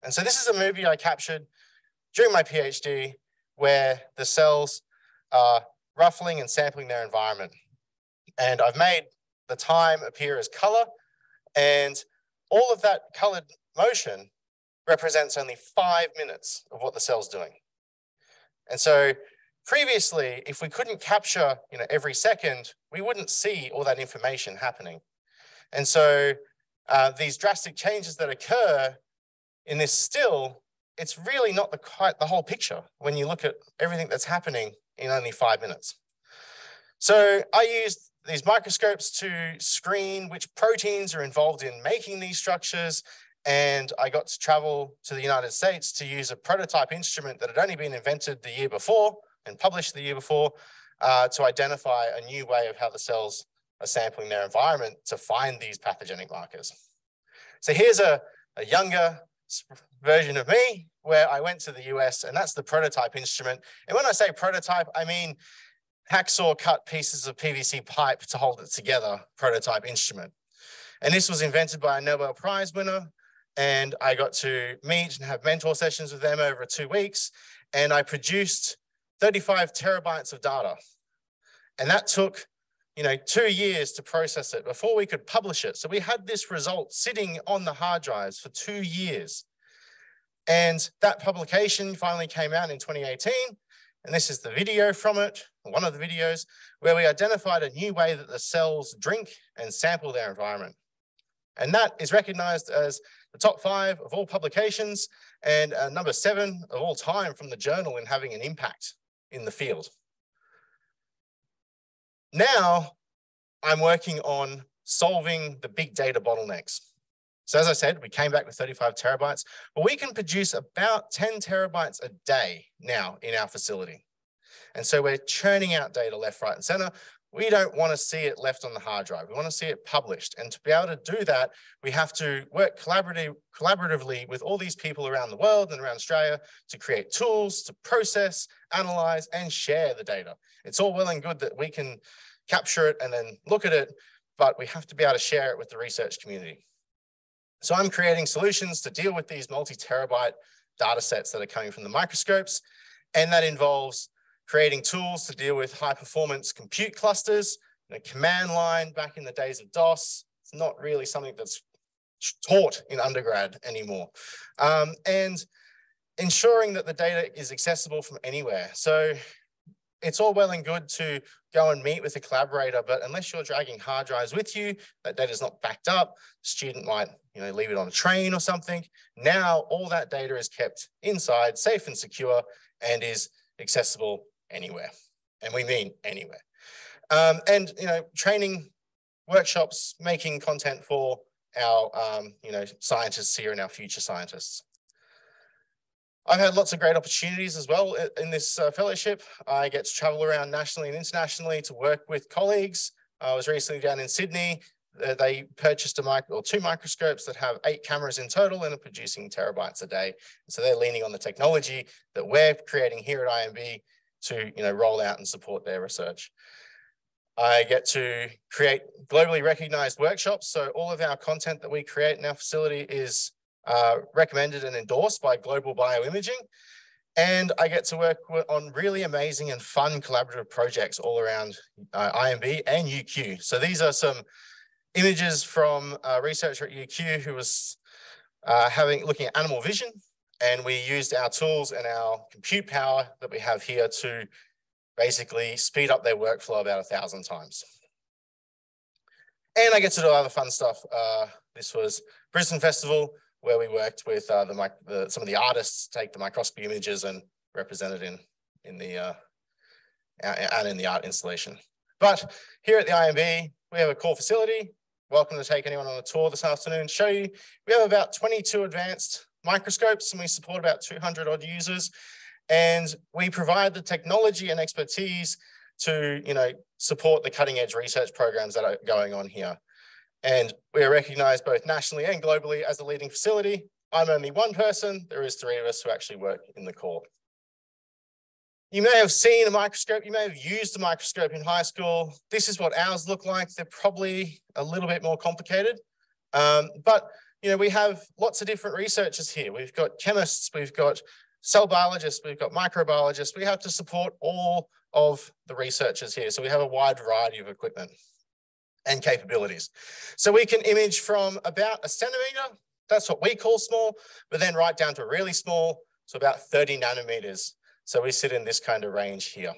And so this is a movie I captured during my PhD where the cells are ruffling and sampling their environment. And I've made the time appear as color and all of that colored motion represents only five minutes of what the cell's doing. And so previously, if we couldn't capture you know, every second, we wouldn't see all that information happening. And so uh, these drastic changes that occur in this still, it's really not the, quite the whole picture when you look at everything that's happening in only five minutes. So I used these microscopes to screen which proteins are involved in making these structures. And I got to travel to the United States to use a prototype instrument that had only been invented the year before and published the year before uh, to identify a new way of how the cells are sampling their environment to find these pathogenic markers. So here's a, a younger version of me where I went to the US and that's the prototype instrument. And when I say prototype, I mean hacksaw cut pieces of PVC pipe to hold it together prototype instrument. And this was invented by a Nobel Prize winner. And I got to meet and have mentor sessions with them over two weeks. And I produced 35 terabytes of data. And that took, you know, two years to process it before we could publish it. So we had this result sitting on the hard drives for two years. And that publication finally came out in 2018. And this is the video from it, one of the videos, where we identified a new way that the cells drink and sample their environment. And that is recognized as the top five of all publications and uh, number seven of all time from the journal in having an impact in the field. Now I'm working on solving the big data bottlenecks. So as I said, we came back with 35 terabytes, but we can produce about 10 terabytes a day now in our facility. And so we're churning out data left, right, and center. We don't want to see it left on the hard drive. We want to see it published. And to be able to do that, we have to work collaborative, collaboratively with all these people around the world and around Australia to create tools to process, analyze, and share the data. It's all well and good that we can capture it and then look at it, but we have to be able to share it with the research community. So I'm creating solutions to deal with these multi-terabyte data sets that are coming from the microscopes. And that involves creating tools to deal with high performance compute clusters, you know, command line back in the days of DOS. It's not really something that's taught in undergrad anymore. Um, and ensuring that the data is accessible from anywhere. So it's all well and good to go and meet with a collaborator, but unless you're dragging hard drives with you, that data is not backed up, student might you know, leave it on a train or something. Now all that data is kept inside, safe and secure, and is accessible anywhere. And we mean anywhere. Um, and, you know, training workshops, making content for our, um, you know, scientists here and our future scientists. I've had lots of great opportunities as well in this uh, fellowship. I get to travel around nationally and internationally to work with colleagues. I was recently down in Sydney. Uh, they purchased a mic or two microscopes that have eight cameras in total and are producing terabytes a day. So they're leaning on the technology that we're creating here at IMB to you know, roll out and support their research. I get to create globally recognized workshops. So all of our content that we create in our facility is uh, recommended and endorsed by Global Bioimaging. And I get to work on really amazing and fun collaborative projects all around uh, IMB and UQ. So these are some images from a researcher at UQ who was uh, having looking at animal vision and we used our tools and our compute power that we have here to basically speed up their workflow about a thousand times. And I get to do other fun stuff. Uh, this was Brisbane Festival, where we worked with uh, the, the, some of the artists take the microscopy images and represent it in, in the, uh, and in the art installation. But here at the IMB, we have a core facility. Welcome to take anyone on a tour this afternoon, show you. We have about 22 advanced microscopes and we support about 200 odd users. And we provide the technology and expertise to you know, support the cutting edge research programs that are going on here. And we are recognized both nationally and globally as a leading facility. I'm only one person. There is three of us who actually work in the core. You may have seen a microscope. You may have used a microscope in high school. This is what ours look like. They're probably a little bit more complicated. Um, but you know, we have lots of different researchers here. We've got chemists, we've got cell biologists, we've got microbiologists. We have to support all of the researchers here. So we have a wide variety of equipment and capabilities. So we can image from about a centimeter that's what we call small, but then right down to really small, so about 30 nanometers. So we sit in this kind of range here.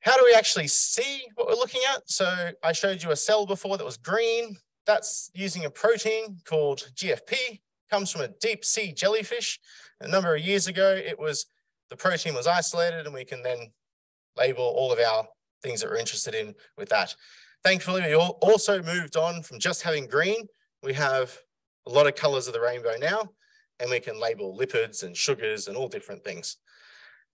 How do we actually see what we're looking at? So I showed you a cell before that was green. That's using a protein called GFP, comes from a deep sea jellyfish. A number of years ago, it was the protein was isolated and we can then label all of our things that we're interested in with that. Thankfully, we also moved on from just having green. We have a lot of colors of the rainbow now, and we can label lipids and sugars and all different things.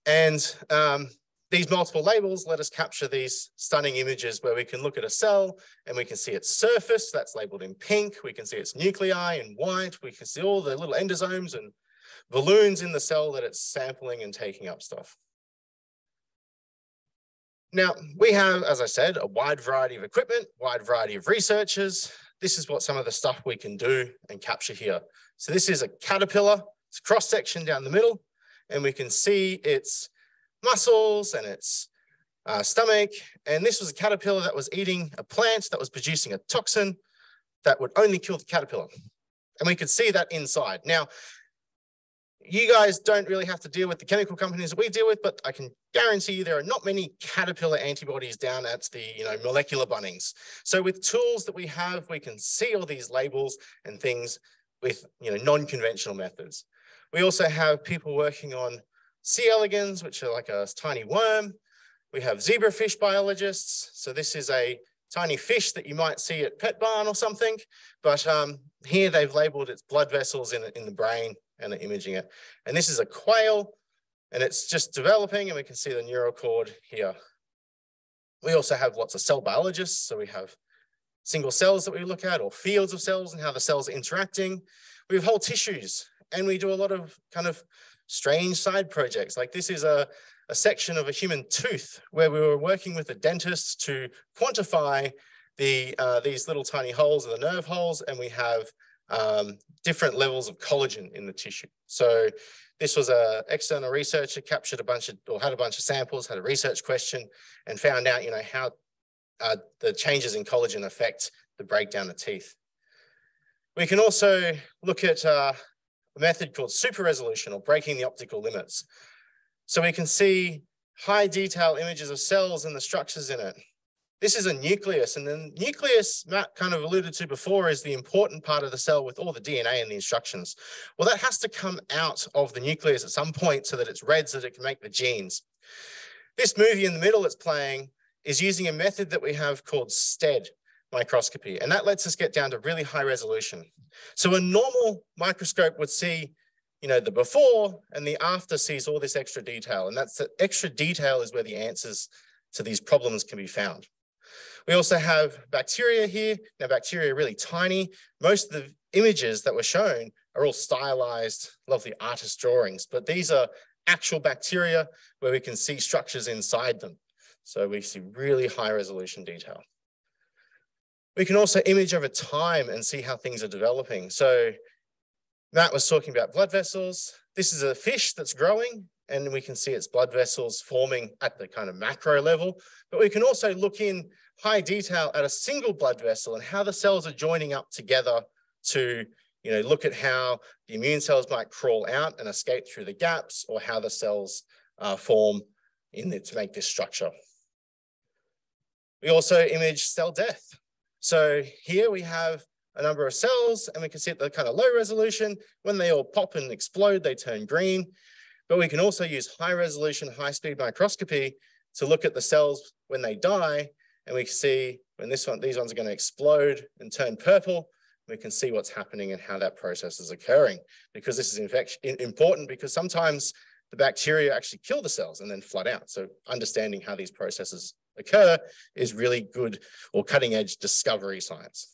And um, these multiple labels let us capture these stunning images where we can look at a cell and we can see its surface, that's labeled in pink. We can see its nuclei in white. We can see all the little endosomes and balloons in the cell that it's sampling and taking up stuff. Now, we have, as I said, a wide variety of equipment, wide variety of researchers. This is what some of the stuff we can do and capture here. So this is a caterpillar. It's a cross section down the middle, and we can see its muscles and its uh, stomach. And this was a caterpillar that was eating a plant that was producing a toxin that would only kill the caterpillar. And we could see that inside. Now, you guys don't really have to deal with the chemical companies that we deal with, but I can guarantee you there are not many caterpillar antibodies down at the you know molecular Bunnings. So with tools that we have, we can see all these labels and things with you know non-conventional methods. We also have people working on C. elegans, which are like a tiny worm. We have zebrafish biologists. So this is a tiny fish that you might see at Petbarn or something. But um, here they've labeled its blood vessels in, in the brain and they're imaging it. And this is a quail and it's just developing and we can see the neural cord here. We also have lots of cell biologists. So we have single cells that we look at or fields of cells and how the cells are interacting. We have whole tissues and we do a lot of kind of strange side projects. Like this is a, a section of a human tooth where we were working with a dentist to quantify the uh, these little tiny holes are the nerve holes and we have um, different levels of collagen in the tissue. So this was a external researcher captured a bunch of, or had a bunch of samples, had a research question and found out, you know, how uh, the changes in collagen affect the breakdown of teeth. We can also look at uh, a method called super resolution or breaking the optical limits. So we can see high detail images of cells and the structures in it. This is a nucleus, and the nucleus Matt kind of alluded to before is the important part of the cell with all the DNA and the instructions. Well, that has to come out of the nucleus at some point so that it's read so that it can make the genes. This movie in the middle that's playing is using a method that we have called STED microscopy, and that lets us get down to really high resolution. So a normal microscope would see you know, the before and the after sees all this extra detail. And that's the extra detail is where the answers to these problems can be found. We also have bacteria here. Now bacteria are really tiny. Most of the images that were shown are all stylized, lovely artist drawings, but these are actual bacteria where we can see structures inside them. So we see really high resolution detail. We can also image over time and see how things are developing. So Matt was talking about blood vessels. This is a fish that's growing and we can see its blood vessels forming at the kind of macro level, but we can also look in high detail at a single blood vessel and how the cells are joining up together to you know, look at how the immune cells might crawl out and escape through the gaps or how the cells uh, form in it to make this structure. We also image cell death. So here we have a number of cells and we can see at the kind of low resolution, when they all pop and explode, they turn green. But we can also use high resolution, high speed microscopy to look at the cells when they die and we see when this one, these ones are going to explode and turn purple, we can see what's happening and how that process is occurring. Because this is important because sometimes the bacteria actually kill the cells and then flood out. So understanding how these processes occur is really good or cutting edge discovery science.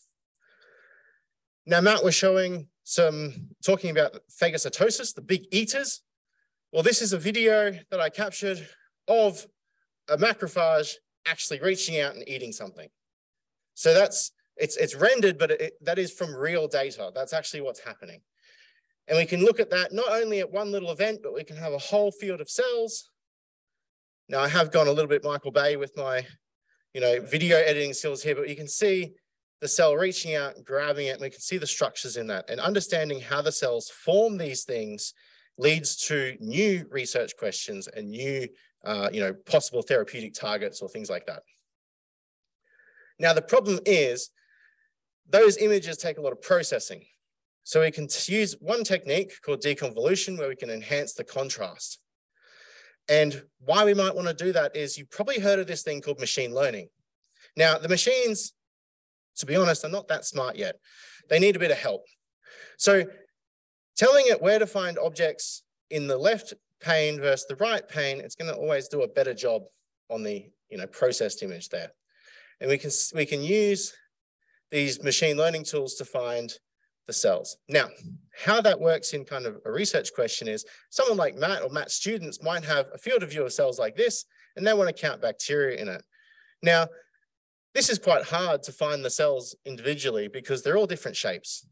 Now, Matt was showing some, talking about phagocytosis, the big eaters. Well, this is a video that I captured of a macrophage actually reaching out and eating something. So that's, it's, it's rendered, but it, that is from real data. That's actually what's happening. And we can look at that not only at one little event, but we can have a whole field of cells. Now I have gone a little bit Michael Bay with my, you know, video editing skills here, but you can see the cell reaching out, grabbing it, and we can see the structures in that. And understanding how the cells form these things leads to new research questions and new, uh, you know, possible therapeutic targets or things like that. Now, the problem is those images take a lot of processing. So we can use one technique called deconvolution where we can enhance the contrast. And why we might want to do that is you probably heard of this thing called machine learning. Now, the machines, to be honest, are not that smart yet. They need a bit of help. So telling it where to find objects in the left pane versus the right pane, it's going to always do a better job on the you know, processed image there. And we can, we can use these machine learning tools to find the cells. Now, how that works in kind of a research question is someone like Matt or Matt's students might have a field of view of cells like this, and they want to count bacteria in it. Now, this is quite hard to find the cells individually because they're all different shapes.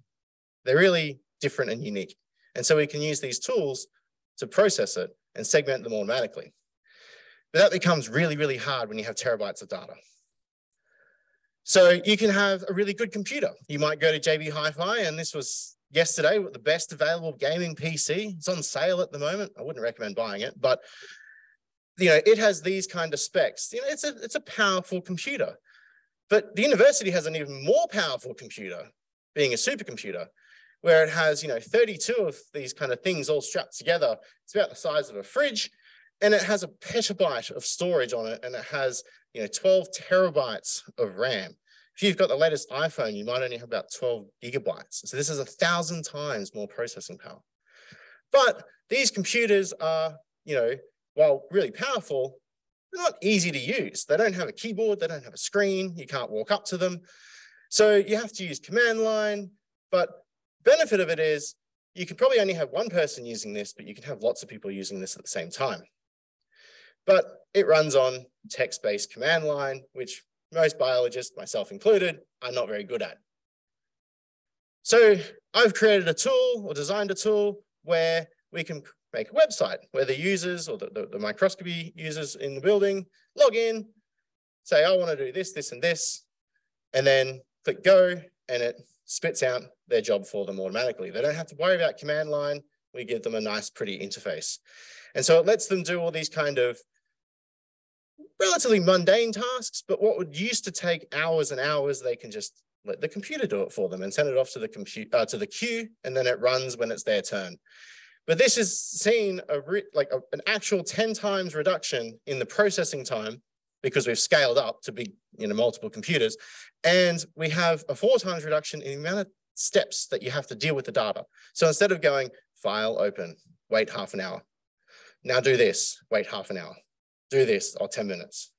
They're really different and unique. And so we can use these tools to process it and segment them automatically. But that becomes really, really hard when you have terabytes of data. So you can have a really good computer. You might go to JB Hi-Fi, and this was yesterday with the best available gaming PC. It's on sale at the moment. I wouldn't recommend buying it, but you know, it has these kind of specs. You know, it's a it's a powerful computer. But the university has an even more powerful computer, being a supercomputer, where it has, you know, 32 of these kind of things all strapped together. It's about the size of a fridge, and it has a petabyte of storage on it, and it has you know, 12 terabytes of RAM. If you've got the latest iPhone, you might only have about 12 gigabytes. So this is a thousand times more processing power. But these computers are, you know, while really powerful, they're not easy to use. They don't have a keyboard, they don't have a screen, you can't walk up to them. So you have to use command line, but benefit of it is you can probably only have one person using this, but you can have lots of people using this at the same time. But it runs on text-based command line, which most biologists, myself included, are not very good at. So I've created a tool or designed a tool where we can make a website where the users or the, the, the microscopy users in the building log in, say, I want to do this, this, and this, and then click go, and it spits out their job for them automatically. They don't have to worry about command line. We give them a nice, pretty interface. And so it lets them do all these kind of relatively mundane tasks, but what would used to take hours and hours, they can just let the computer do it for them and send it off to the compute uh, to the queue, and then it runs when it's their turn. But this has seen a like a, an actual 10 times reduction in the processing time because we've scaled up to be you know multiple computers, and we have a four times reduction in the amount of steps that you have to deal with the data. So instead of going file open, wait half an hour, now do this, wait half an hour, do this or 10 minutes.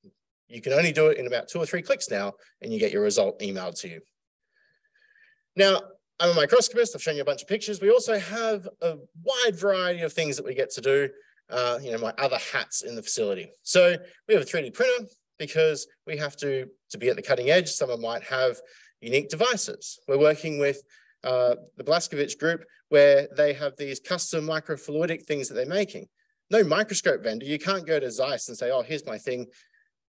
You can only do it in about two or three clicks now and you get your result emailed to you. Now, I'm a microscopist. I've shown you a bunch of pictures. We also have a wide variety of things that we get to do, uh, you know, my other hats in the facility. So we have a 3D printer because we have to, to be at the cutting edge. Someone might have unique devices. We're working with uh, the Blaskovich group where they have these custom microfluidic things that they're making no microscope vendor, you can't go to Zeiss and say, oh, here's my thing,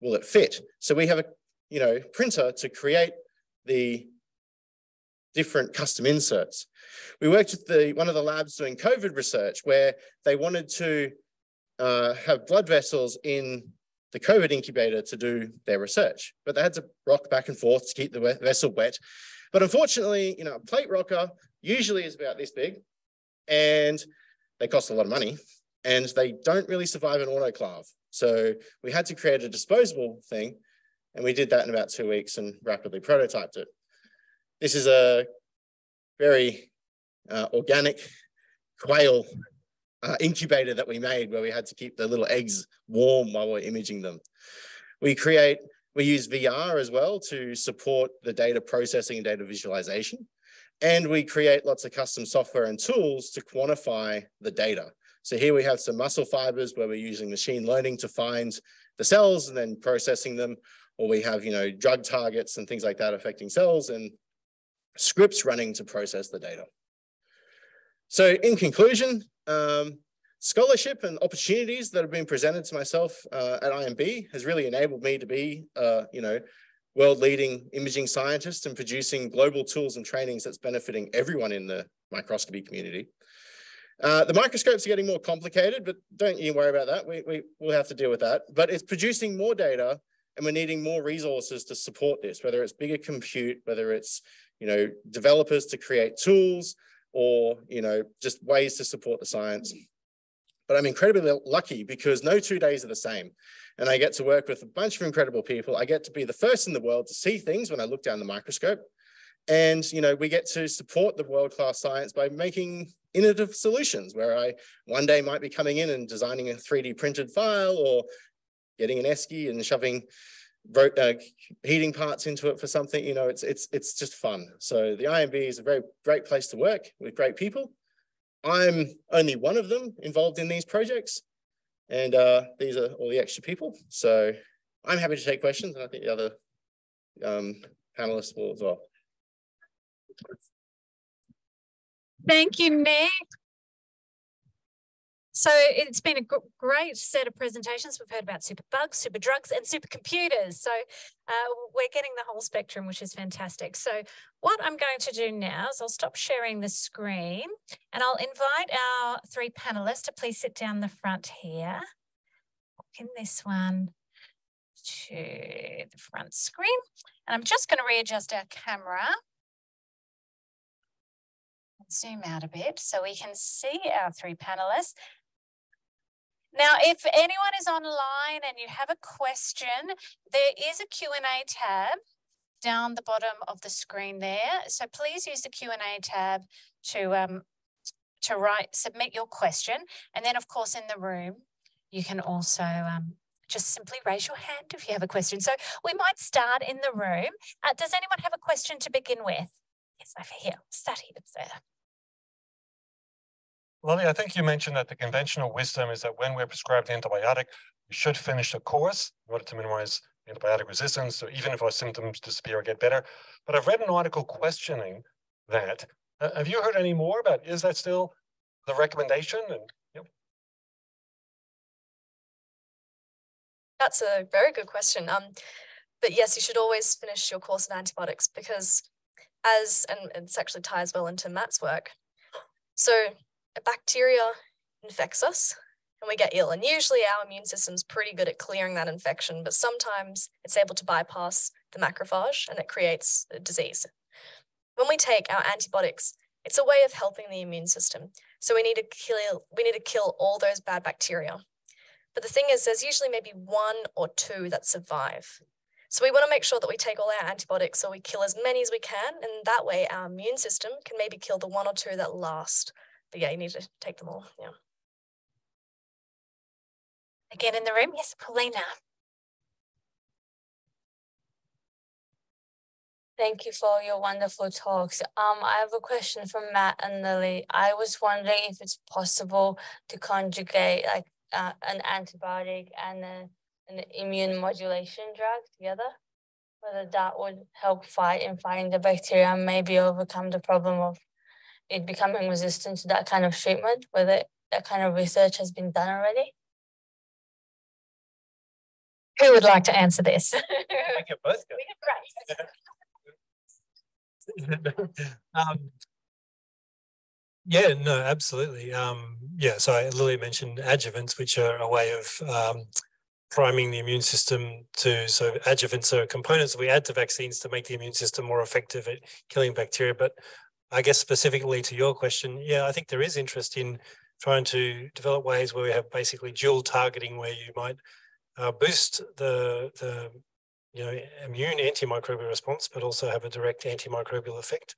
will it fit? So we have a you know printer to create the different custom inserts. We worked with the one of the labs doing COVID research where they wanted to uh, have blood vessels in the COVID incubator to do their research, but they had to rock back and forth to keep the vessel wet. But unfortunately, you know, a plate rocker usually is about this big and they cost a lot of money and they don't really survive an autoclave. So we had to create a disposable thing and we did that in about two weeks and rapidly prototyped it. This is a very uh, organic quail uh, incubator that we made where we had to keep the little eggs warm while we're imaging them. We create, we use VR as well to support the data processing and data visualization. And we create lots of custom software and tools to quantify the data. So here we have some muscle fibers where we're using machine learning to find the cells and then processing them, or we have, you know, drug targets and things like that affecting cells and scripts running to process the data. So in conclusion, um, scholarship and opportunities that have been presented to myself uh, at IMB has really enabled me to be, uh, you know, world leading imaging scientists and producing global tools and trainings that's benefiting everyone in the microscopy community. Uh, the microscopes are getting more complicated, but don't you worry about that. We, we, we'll have to deal with that. But it's producing more data and we're needing more resources to support this, whether it's bigger compute, whether it's, you know, developers to create tools or, you know, just ways to support the science. But I'm incredibly lucky because no two days are the same. And I get to work with a bunch of incredible people. I get to be the first in the world to see things when I look down the microscope. And, you know, we get to support the world-class science by making innovative solutions where I one day might be coming in and designing a 3D printed file or getting an esky and shoving uh, heating parts into it for something, you know, it's, it's, it's just fun. So the IMB is a very great place to work with great people. I'm only one of them involved in these projects. And uh, these are all the extra people. So I'm happy to take questions and I think the other um, panelists will as well. Thank you, Nick. So it's been a great set of presentations. We've heard about super bugs, super drugs, and supercomputers. So uh, we're getting the whole spectrum, which is fantastic. So what I'm going to do now is I'll stop sharing the screen and I'll invite our three panelists to please sit down the front here. In this one to the front screen. And I'm just going to readjust our camera zoom out a bit so we can see our three panelists. Now, if anyone is online and you have a question, there is a Q&A tab down the bottom of the screen there. So please use the Q&A tab to, um, to write, submit your question. And then of course in the room, you can also um, just simply raise your hand if you have a question. So we might start in the room. Uh, does anyone have a question to begin with? Yes, over here. Start here, sir. Lily, I think you mentioned that the conventional wisdom is that when we're prescribed antibiotic, we should finish the course in order to minimize antibiotic resistance. So even if our symptoms disappear or get better. But I've read an article questioning that. Uh, have you heard any more about is that still the recommendation? And yep. That's a very good question. Um, but yes, you should always finish your course of antibiotics because as, and it actually ties well into Matt's work. So a bacteria infects us and we get ill. And usually our immune system's pretty good at clearing that infection, but sometimes it's able to bypass the macrophage and it creates a disease. When we take our antibiotics, it's a way of helping the immune system. So we need to kill we need to kill all those bad bacteria. But the thing is there's usually maybe one or two that survive. So we want to make sure that we take all our antibiotics so we kill as many as we can. And that way our immune system can maybe kill the one or two that last but yeah, you need to take them all. Yeah. Again in the room, yes, Paulina. Thank you for your wonderful talks. Um, I have a question from Matt and Lily. I was wondering if it's possible to conjugate like uh, an antibiotic and a, an immune modulation drug together, whether that would help fight and find the bacteria and maybe overcome the problem of it becoming resistant to that kind of treatment, whether that kind of research has been done already? Who would like to answer this? *laughs* I can both go. *laughs* um, yeah, no, absolutely. Um, yeah, so Lily mentioned adjuvants, which are a way of um, priming the immune system to, so adjuvants are components we add to vaccines to make the immune system more effective at killing bacteria. But I guess specifically to your question, yeah, I think there is interest in trying to develop ways where we have basically dual targeting, where you might uh, boost the the you know immune antimicrobial response, but also have a direct antimicrobial effect.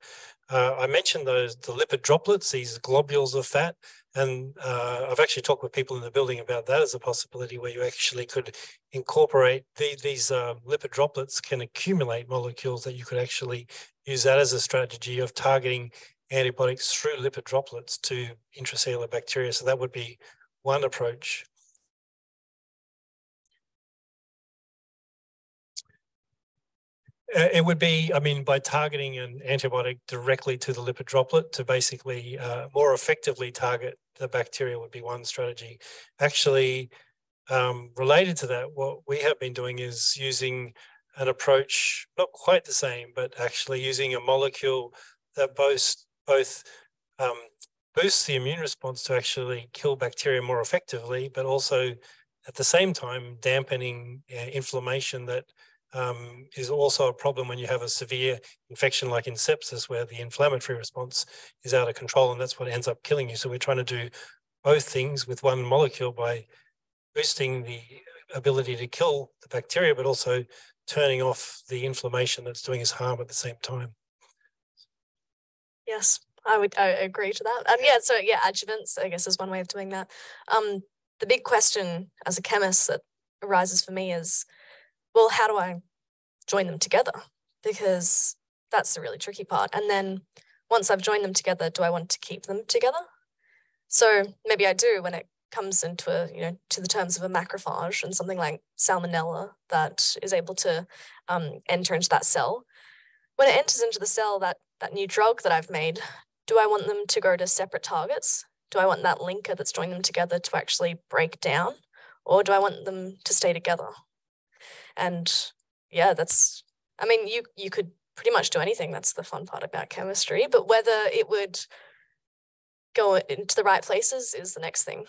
Uh, I mentioned those the lipid droplets, these globules of fat, and uh, I've actually talked with people in the building about that as a possibility where you actually could incorporate the, these uh, lipid droplets can accumulate molecules that you could actually use that as a strategy of targeting antibiotics through lipid droplets to intracellular bacteria. So that would be one approach. It would be, I mean, by targeting an antibiotic directly to the lipid droplet to basically uh, more effectively target the bacteria would be one strategy. Actually, um, related to that, what we have been doing is using an approach, not quite the same, but actually using a molecule that both, both um, boosts the immune response to actually kill bacteria more effectively, but also at the same time dampening uh, inflammation that um, is also a problem when you have a severe infection like in sepsis, where the inflammatory response is out of control, and that's what ends up killing you. So we're trying to do both things with one molecule by boosting the ability to kill the bacteria, but also turning off the inflammation that's doing us harm at the same time. Yes, I would I agree to that. And yeah, so yeah, adjuvants, I guess, is one way of doing that. Um, the big question as a chemist that arises for me is, well, how do I join them together? Because that's the really tricky part. And then once I've joined them together, do I want to keep them together? So maybe I do when it comes into a, you know, to the terms of a macrophage and something like salmonella that is able to um, enter into that cell. When it enters into the cell, that that new drug that I've made, do I want them to go to separate targets? Do I want that linker that's joining them together to actually break down? Or do I want them to stay together? And yeah, that's, I mean, you, you could pretty much do anything. That's the fun part about chemistry, but whether it would go into the right places is the next thing.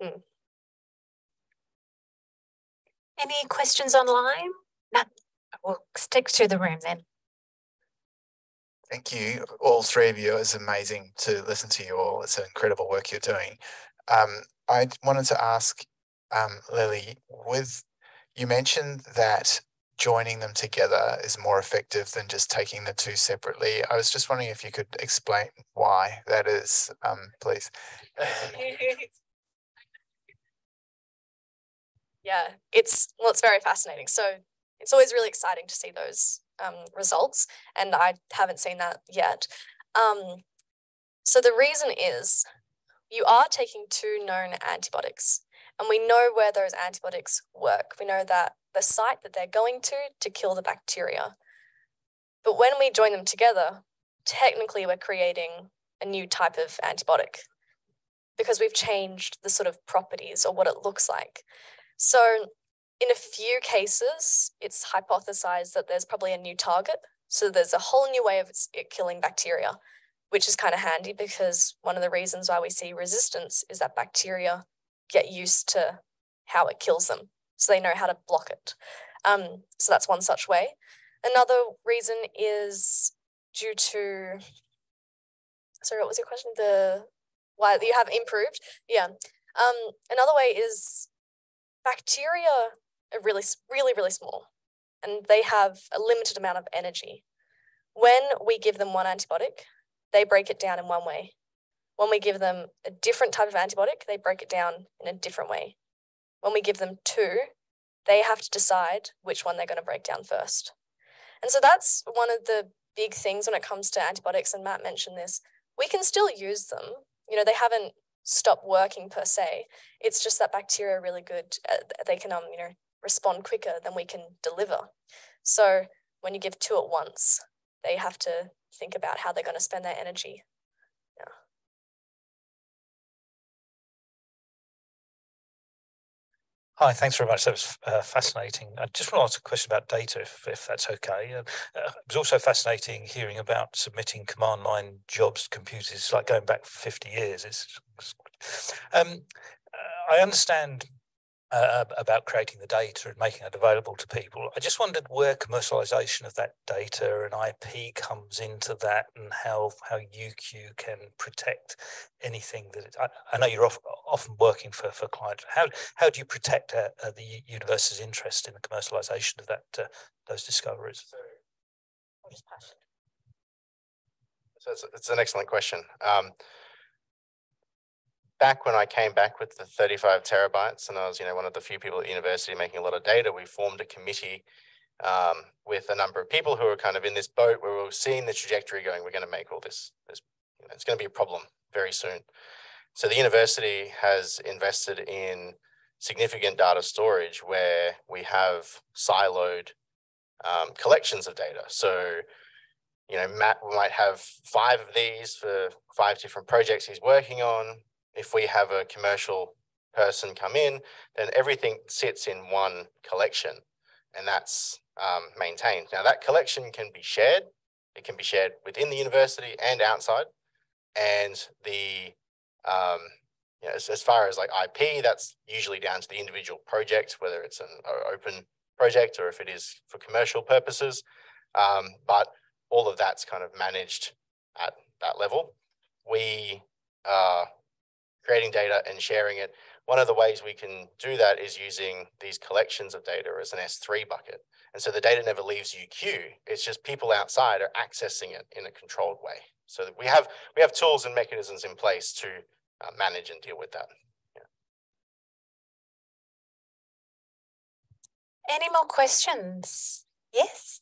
Hmm. Any questions online? No, we'll stick to the room then. Thank you, all three of you. It's amazing to listen to you all. It's an incredible work you're doing. Um, I wanted to ask um, Lily, with you mentioned that joining them together is more effective than just taking the two separately. I was just wondering if you could explain why that is, um, please. *laughs* yeah, it's well, it's very fascinating. So it's always really exciting to see those um, results, and I haven't seen that yet. Um, so the reason is you are taking two known antibiotics, and we know where those antibiotics work. We know that the site that they're going to to kill the bacteria. But when we join them together, technically we're creating a new type of antibiotic because we've changed the sort of properties or what it looks like. So in a few cases, it's hypothesized that there's probably a new target. So there's a whole new way of it killing bacteria, which is kind of handy because one of the reasons why we see resistance is that bacteria get used to how it kills them. So they know how to block it. Um, so that's one such way. Another reason is due to, sorry, what was your question? The why you have improved? Yeah. Um, another way is bacteria are really, really, really small and they have a limited amount of energy. When we give them one antibiotic, they break it down in one way. When we give them a different type of antibiotic, they break it down in a different way. When we give them two, they have to decide which one they're going to break down first. And so that's one of the big things when it comes to antibiotics, and Matt mentioned this. We can still use them. You know, they haven't stopped working per se. It's just that bacteria are really good. they can, um, you know, respond quicker than we can deliver. So when you give two at once, they have to think about how they're going to spend their energy. Hi, thanks very much. That was uh, fascinating. I just want to ask a question about data, if, if that's okay. Uh, uh, it was also fascinating hearing about submitting command line jobs to computers, like going back 50 years. It's, it's um, uh, I understand uh, about creating the data and making it available to people. I just wondered where commercialization of that data and IP comes into that, and how how UQ can protect anything that it, I, I, know you're off, often working for for clients. How how do you protect uh, uh, the university's interest in the commercialization of that uh, those discoveries? So it's, it's an excellent question. Um, back when I came back with the 35 terabytes and I was, you know, one of the few people at university making a lot of data, we formed a committee um, with a number of people who were kind of in this boat where we were seeing the trajectory going, we're going to make all this, this you know, it's going to be a problem very soon. So the university has invested in significant data storage where we have siloed um, collections of data. So, you know, Matt might have five of these for five different projects he's working on if we have a commercial person come in, then everything sits in one collection. And that's um, maintained. Now that collection can be shared. It can be shared within the university and outside. And the, um, you know, as, as far as like IP, that's usually down to the individual project, whether it's an open project or if it is for commercial purposes. Um, but all of that's kind of managed at that level. We are creating data and sharing it. One of the ways we can do that is using these collections of data as an S3 bucket. And so the data never leaves UQ. It's just people outside are accessing it in a controlled way. So we have we have tools and mechanisms in place to uh, manage and deal with that. Yeah. Any more questions? Yes.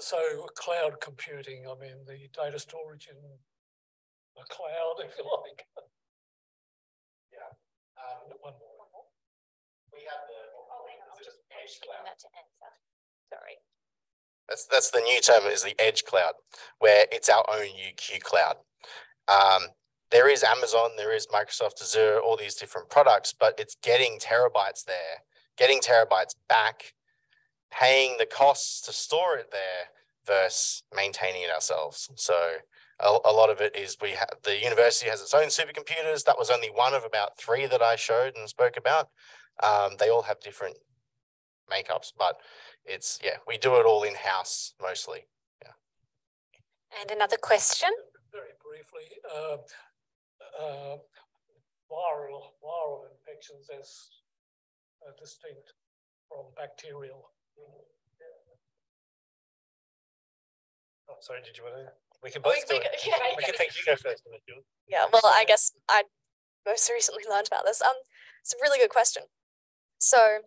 So cloud computing, I mean, the data storage in the cloud, if you like. Yeah. Um, one more. We have the edge cloud. Sorry. That's that's the new term is the edge cloud, where it's our own UQ cloud. Um, there is Amazon, there is Microsoft Azure, all these different products, but it's getting terabytes there, getting terabytes back, paying the costs to store it there versus maintaining it ourselves. So a, a lot of it is we have the university has its own supercomputers. That was only one of about three that I showed and spoke about. Um, they all have different makeups, but it's, yeah, we do it all in-house mostly. Yeah. And another question? Very briefly, uh, uh, viral, viral infections as uh, distinct from bacterial. Oh, sorry, did you want to? We can both we, do we, it. Yeah, we can take you go first. Yeah, well, I guess I most recently learned about this. Um, it's a really good question. So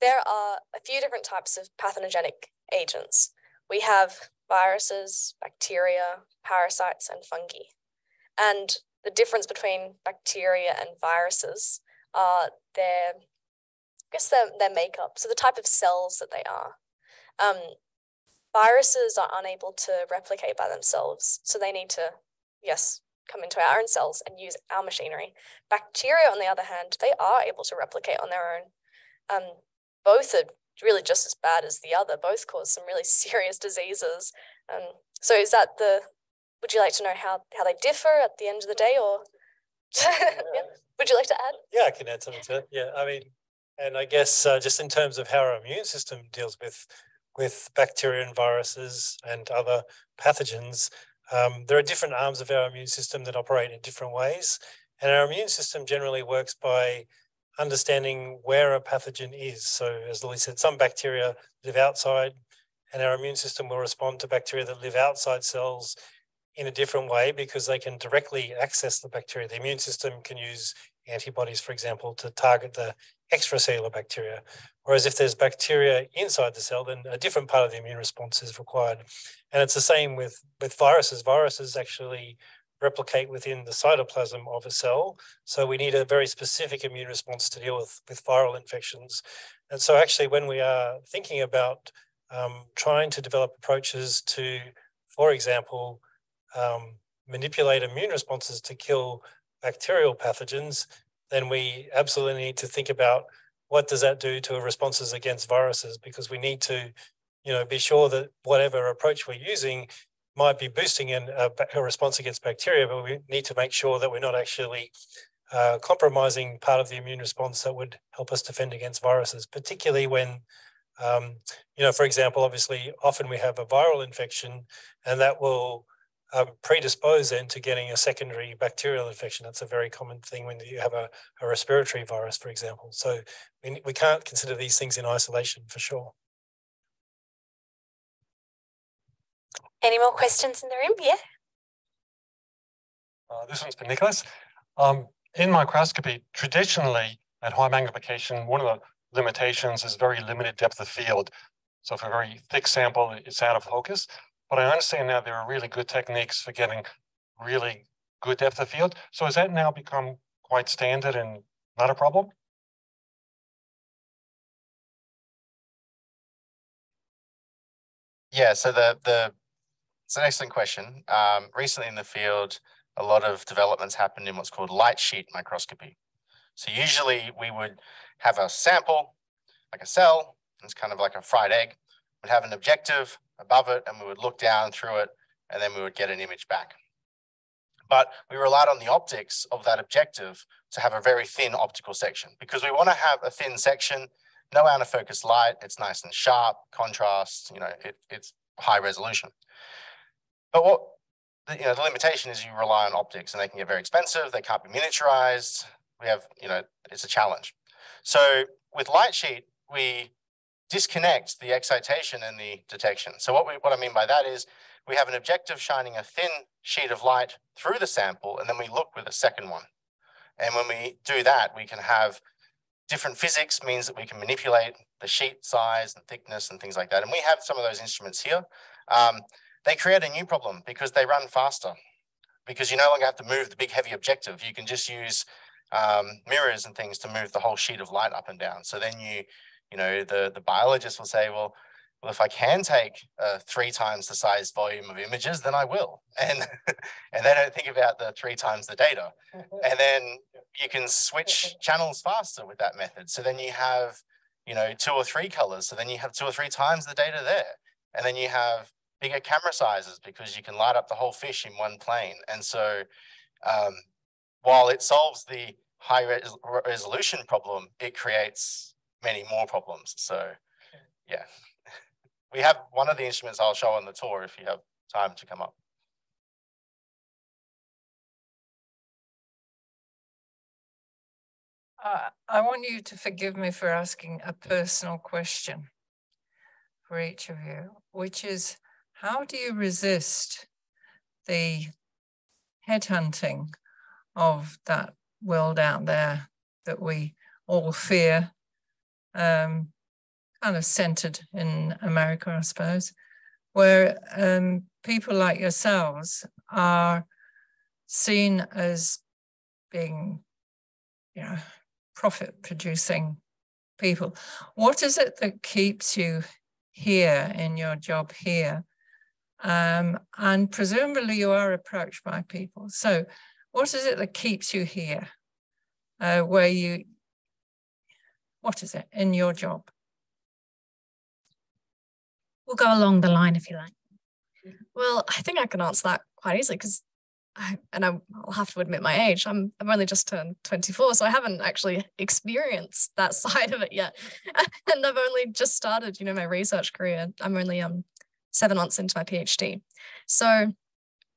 there are a few different types of pathogenic agents. We have viruses, bacteria, parasites, and fungi. And the difference between bacteria and viruses are their, I guess their, their makeup, so the type of cells that they are. Um, viruses are unable to replicate by themselves, so they need to, yes, come into our own cells and use our machinery. Bacteria, on the other hand, they are able to replicate on their own. Um, both are really just as bad as the other. Both cause some really *laughs* serious diseases. Um, so is that the? Would you like to know how how they differ at the end of the day, or? *laughs* yeah. Would you like to add? Yeah, I can add something to it. Yeah, I mean, and I guess uh, just in terms of how our immune system deals with with bacteria and viruses and other pathogens, um, there are different arms of our immune system that operate in different ways. And our immune system generally works by understanding where a pathogen is. So, as Lily said, some bacteria live outside, and our immune system will respond to bacteria that live outside cells in a different way because they can directly access the bacteria. The immune system can use antibodies, for example, to target the extracellular bacteria. Whereas if there's bacteria inside the cell, then a different part of the immune response is required. And it's the same with, with viruses. Viruses actually replicate within the cytoplasm of a cell. So we need a very specific immune response to deal with, with viral infections. And so actually when we are thinking about um, trying to develop approaches to, for example, um, manipulate immune responses to kill bacterial pathogens, then we absolutely need to think about what does that do to responses against viruses because we need to you know be sure that whatever approach we're using might be boosting in a, a response against bacteria but we need to make sure that we're not actually uh, compromising part of the immune response that would help us defend against viruses particularly when um, you know for example obviously often we have a viral infection and that will um, predispose then to getting a secondary bacterial infection. That's a very common thing when you have a, a respiratory virus, for example. So we, we can't consider these things in isolation for sure. Any more questions in the room? Yeah. Uh, this one's for Nicholas. Um, in microscopy, traditionally at high magnification, one of the limitations is very limited depth of field. So for a very thick sample, it's out of focus. But I understand now there are really good techniques for getting really good depth of field. So has that now become quite standard and not a problem? Yeah, so the the it's an excellent question. Um, recently in the field, a lot of developments happened in what's called light sheet microscopy. So usually we would have a sample, like a cell. It's kind of like a fried egg. We'd have an objective above it and we would look down through it and then we would get an image back. But we relied on the optics of that objective to have a very thin optical section because we want to have a thin section, no out of focus light. It's nice and sharp, contrast, you know, it, it's high resolution. But what the, you know, the limitation is you rely on optics and they can get very expensive. They can't be miniaturized. We have, you know, it's a challenge. So with Lightsheet, we disconnect the excitation and the detection. So what we, what I mean by that is we have an objective shining a thin sheet of light through the sample, and then we look with a second one. And when we do that, we can have different physics means that we can manipulate the sheet size and thickness and things like that. And we have some of those instruments here. Um, they create a new problem because they run faster because you no longer have to move the big heavy objective. You can just use um, mirrors and things to move the whole sheet of light up and down. So then you, you know, the, the biologist will say, well, well, if I can take uh, three times the size volume of images, then I will. *laughs* And and they don't think about the three times the data. And then you can switch channels faster with that method. So then you have, you know, two or three colors. So then you have two or three times the data there. And then you have bigger camera sizes because you can light up the whole fish in one plane. And so um, while it solves the high res resolution problem, it creates many more problems. So yeah *laughs* we have one of the instruments I'll show on the tour if you have time to come up. Uh, I want you to forgive me for asking a personal question for each of you, which is how do you resist the headhunting of that world out there that we all fear um, kind of centered in America, I suppose, where um, people like yourselves are seen as being, you know, profit producing people. What is it that keeps you here in your job here? Um, and presumably you are approached by people. So what is it that keeps you here? Uh, where you, what is it in your job? We'll go along the line if you like. Well, I think I can answer that quite easily because I, and I, will have to admit my age. I'm I've only just turned 24, so I haven't actually experienced that *laughs* side of it yet. *laughs* and I've only just started, you know, my research career. I'm only um seven months into my PhD. So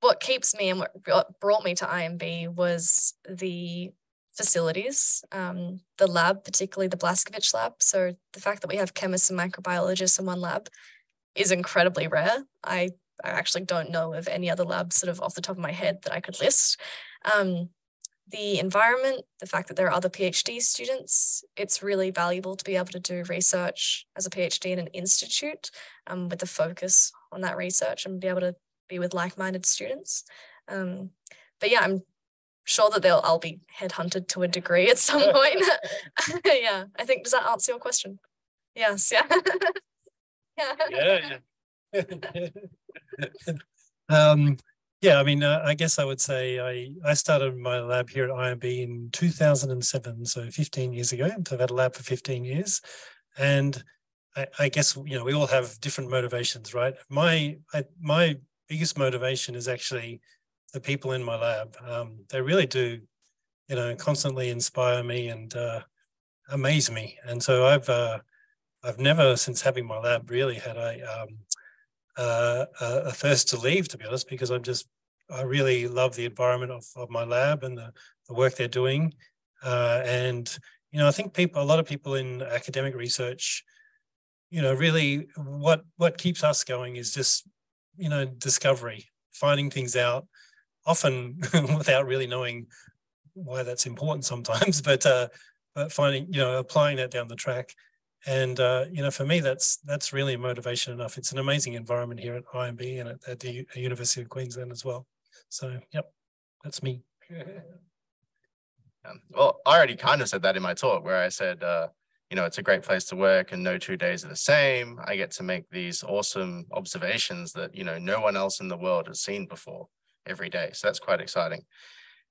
what keeps me and what brought me to IMB was the facilities, um, the lab, particularly the Blaskovich lab. So the fact that we have chemists and microbiologists in one lab is incredibly rare. I, I actually don't know of any other labs sort of off the top of my head that I could list. Um, the environment, the fact that there are other PhD students, it's really valuable to be able to do research as a PhD in an institute um, with the focus on that research and be able to be with like-minded students. Um, but yeah, I'm sure that they'll I'll be headhunted to a degree at some *laughs* point. *laughs* yeah, I think does that answer your question? Yes, yeah. *laughs* yeah. yeah. um, yeah, I mean, uh, I guess I would say I, I started my lab here at IMB in 2007, so 15 years ago. I've had a lab for 15 years. And I, I guess, you know, we all have different motivations, right? My, I, my biggest motivation is actually the people in my lab. Um, they really do, you know, constantly inspire me and uh, amaze me. And so I've, uh, I've never, since having my lab, really had a um, uh, a thirst to leave, to be honest, because I'm just I really love the environment of, of my lab and the, the work they're doing. Uh, and you know, I think people, a lot of people in academic research, you know, really what what keeps us going is just you know discovery, finding things out, often *laughs* without really knowing why that's important sometimes, *laughs* but uh, but finding you know applying that down the track and uh, you know, for me, that's that's really motivation enough. It's an amazing environment here at IMB and at, at the University of Queensland as well. So, yep, that's me. *laughs* um, well, I already kind of said that in my talk, where I said, uh, you know, it's a great place to work, and no two days are the same. I get to make these awesome observations that you know no one else in the world has seen before every day. So that's quite exciting.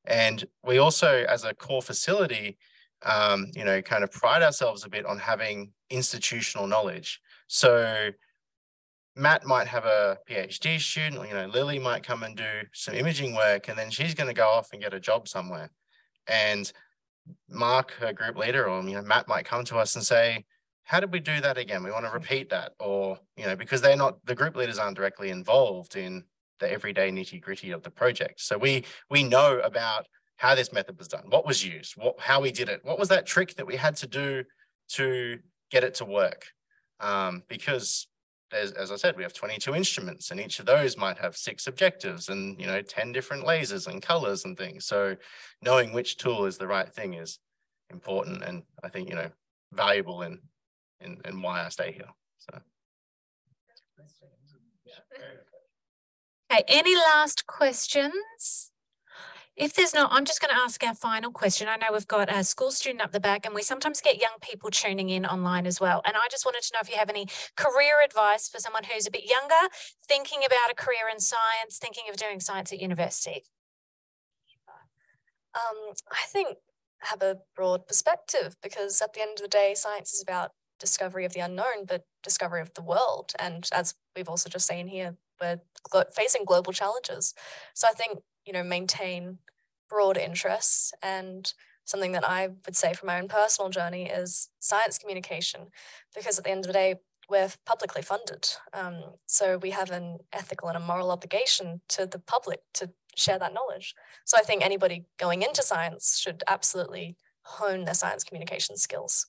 And we also, as a core facility, um, you know, kind of pride ourselves a bit on having institutional knowledge. So Matt might have a PhD student, or you know, Lily might come and do some imaging work, and then she's going to go off and get a job somewhere. And Mark, her group leader, or you know, Matt might come to us and say, "How did we do that again? We want to repeat that." Or you know, because they're not the group leaders aren't directly involved in the everyday nitty gritty of the project. So we we know about how this method was done, what was used, what how we did it, what was that trick that we had to do to get it to work. Um, because as, as I said, we have 22 instruments and each of those might have six objectives and, you know, 10 different lasers and colors and things. So knowing which tool is the right thing is important and I think, you know, valuable in, in, in why I stay here. So. Okay, any last questions? If there's not, I'm just going to ask our final question. I know we've got a school student up the back and we sometimes get young people tuning in online as well. And I just wanted to know if you have any career advice for someone who's a bit younger, thinking about a career in science, thinking of doing science at university. Um, I think have a broad perspective because at the end of the day, science is about discovery of the unknown, but discovery of the world. And as we've also just seen here, we're facing global challenges. So I think you know, maintain broad interests. And something that I would say from my own personal journey is science communication, because at the end of the day, we're publicly funded. Um, so we have an ethical and a moral obligation to the public to share that knowledge. So I think anybody going into science should absolutely hone their science communication skills.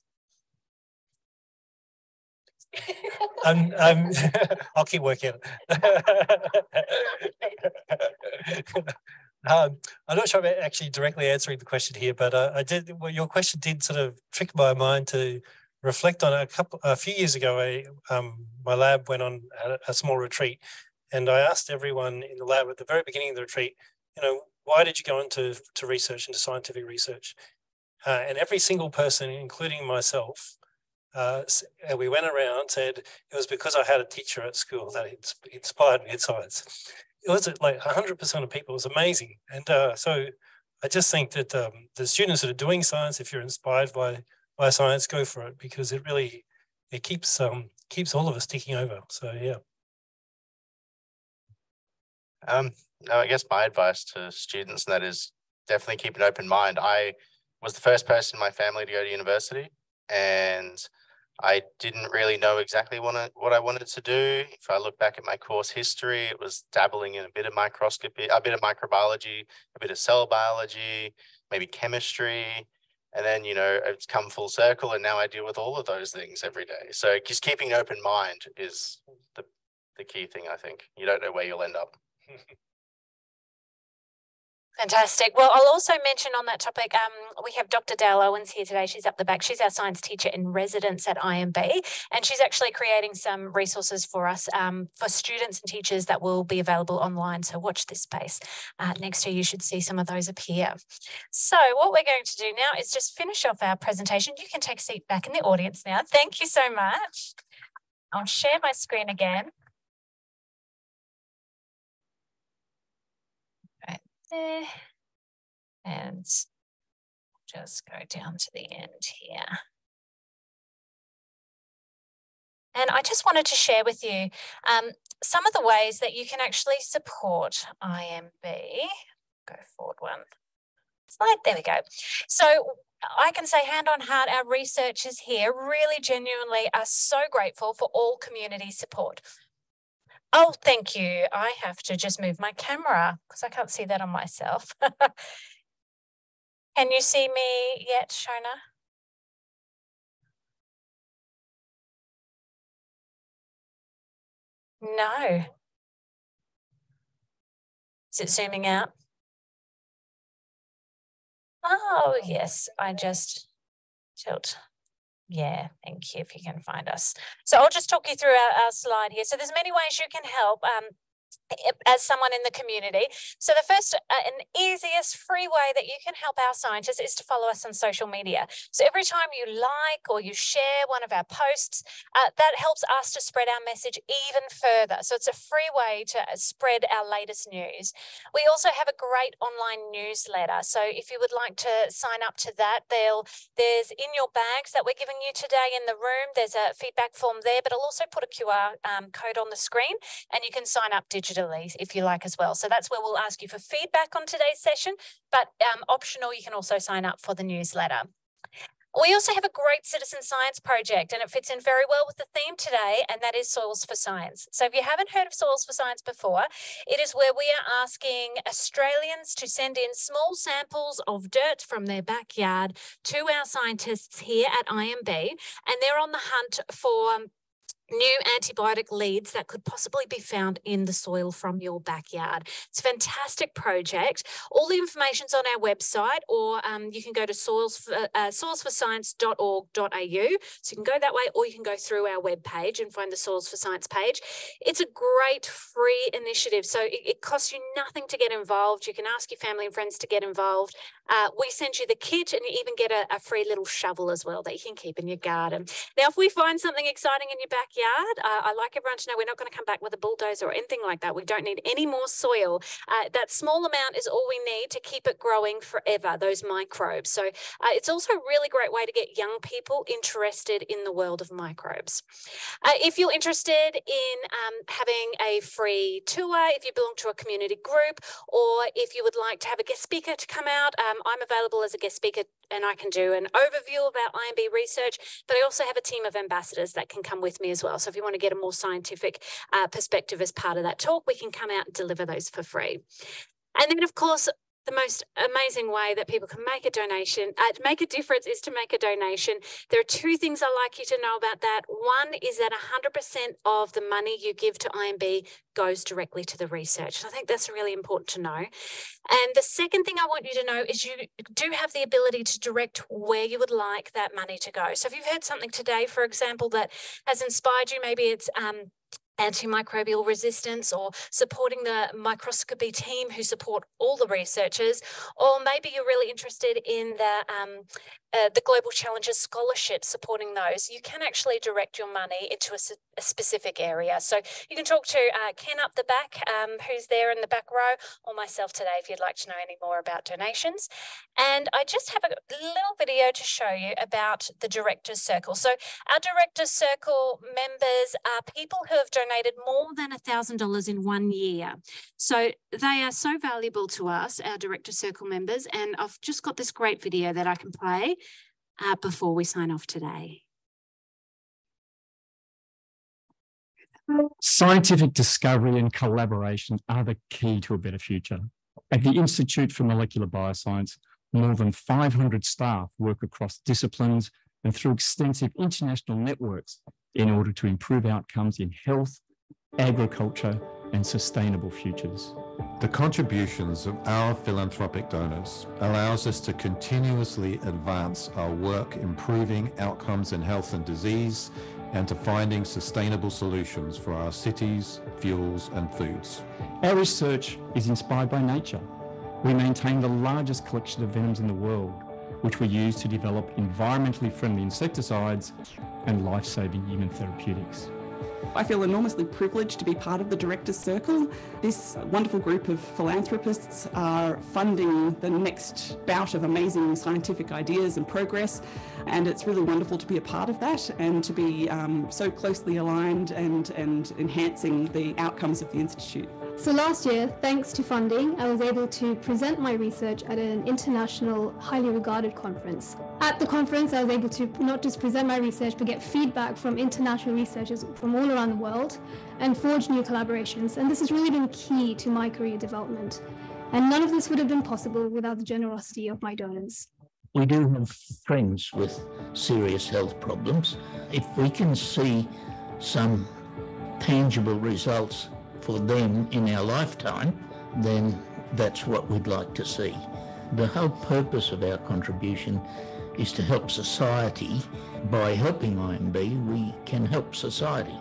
I'm, I'm, *laughs* I'll keep working. *laughs* um, I'm not sure I'm actually directly answering the question here, but uh, I did. Well, your question did sort of trick my mind to reflect on a couple. A few years ago, I, um, my lab went on a, a small retreat, and I asked everyone in the lab at the very beginning of the retreat, you know, why did you go into to research into scientific research? Uh, and every single person, including myself, uh, and we went around said it was because I had a teacher at school that inspired me in science. It was like 100% of people. It was amazing. And uh, so I just think that um, the students that are doing science, if you're inspired by by science, go for it because it really it keeps um, keeps all of us ticking over. So yeah. Um, no, I guess my advice to students, and that is definitely keep an open mind. I was the first person in my family to go to university, and I didn't really know exactly what I, what I wanted to do. If I look back at my course history, it was dabbling in a bit of microscopy, a bit of microbiology, a bit of cell biology, maybe chemistry. And then, you know, it's come full circle and now I deal with all of those things every day. So just keeping an open mind is the, the key thing, I think. You don't know where you'll end up. *laughs* Fantastic. Well, I'll also mention on that topic, um, we have Dr. Dale Owens here today. She's up the back. She's our science teacher in residence at IMB, and she's actually creating some resources for us um, for students and teachers that will be available online. So watch this space. Uh, next to you, you should see some of those appear. So what we're going to do now is just finish off our presentation. You can take a seat back in the audience now. Thank you so much. I'll share my screen again. There and just go down to the end here. And I just wanted to share with you um, some of the ways that you can actually support IMB. Go forward one slide. There we go. So I can say hand on heart, our researchers here really genuinely are so grateful for all community support. Oh, thank you. I have to just move my camera because I can't see that on myself. *laughs* Can you see me yet, Shona? No. Is it zooming out? Oh, yes, I just tilt. Yeah, thank you if you can find us. So I'll just talk you through our, our slide here. So there's many ways you can help. Um, as someone in the community. So the first uh, and easiest free way that you can help our scientists is to follow us on social media. So every time you like or you share one of our posts, uh, that helps us to spread our message even further. So it's a free way to uh, spread our latest news. We also have a great online newsletter. So if you would like to sign up to that, there's in your bags that we're giving you today in the room, there's a feedback form there, but I'll also put a QR um, code on the screen and you can sign up digitally digitally if you like as well. So that's where we'll ask you for feedback on today's session, but um, optional, you can also sign up for the newsletter. We also have a great citizen science project and it fits in very well with the theme today, and that is Soils for Science. So if you haven't heard of Soils for Science before, it is where we are asking Australians to send in small samples of dirt from their backyard to our scientists here at IMB, and they're on the hunt for new antibiotic leads that could possibly be found in the soil from your backyard. It's a fantastic project. All the information's on our website, or um, you can go to soils for, uh, soilsforscience.org.au. So you can go that way, or you can go through our webpage and find the Soils for Science page. It's a great free initiative. So it, it costs you nothing to get involved. You can ask your family and friends to get involved. Uh, we send you the kit and you even get a, a free little shovel as well that you can keep in your garden. Now, if we find something exciting in your backyard, uh, I like everyone to know we're not going to come back with a bulldozer or anything like that. We don't need any more soil. Uh, that small amount is all we need to keep it growing forever, those microbes. So uh, it's also a really great way to get young people interested in the world of microbes. Uh, if you're interested in um, having a free tour, if you belong to a community group, or if you would like to have a guest speaker to come out, um, I'm available as a guest speaker and I can do an overview about IMB research, but I also have a team of ambassadors that can come with me as well. So if you want to get a more scientific uh, perspective as part of that talk, we can come out and deliver those for free. And then, of course, the most amazing way that people can make a donation, uh, make a difference is to make a donation. There are two things I'd like you to know about that. One is that 100% of the money you give to IMB goes directly to the research. I think that's really important to know. And the second thing I want you to know is you do have the ability to direct where you would like that money to go. So if you've heard something today, for example, that has inspired you, maybe it's um, antimicrobial resistance or supporting the microscopy team who support all the researchers, or maybe you're really interested in the um, uh, the Global Challenges Scholarship supporting those, you can actually direct your money into a, a specific area. So you can talk to uh, Ken up the back, um, who's there in the back row, or myself today if you'd like to know any more about donations. And I just have a little video to show you about the Directors Circle. So our Directors Circle members are people who have donated more than $1,000 in one year. So they are so valuable to us, our Directors Circle members. And I've just got this great video that I can play uh, before we sign off today? Scientific discovery and collaboration are the key to a better future. At the Institute for Molecular Bioscience, more than 500 staff work across disciplines and through extensive international networks in order to improve outcomes in health, agriculture, and sustainable futures. The contributions of our philanthropic donors allows us to continuously advance our work improving outcomes in health and disease and to finding sustainable solutions for our cities, fuels and foods. Our research is inspired by nature. We maintain the largest collection of venoms in the world, which we use to develop environmentally friendly insecticides and life-saving human therapeutics. I feel enormously privileged to be part of the Directors Circle. This wonderful group of philanthropists are funding the next bout of amazing scientific ideas and progress, and it's really wonderful to be a part of that and to be um, so closely aligned and, and enhancing the outcomes of the Institute. So last year, thanks to funding, I was able to present my research at an international, highly regarded conference. At the conference, I was able to not just present my research, but get feedback from international researchers from all around the world and forge new collaborations. And this has really been key to my career development. And none of this would have been possible without the generosity of my donors. We do have friends with serious health problems. If we can see some tangible results for them in our lifetime, then that's what we'd like to see. The whole purpose of our contribution is to help society. By helping IMB, we can help society.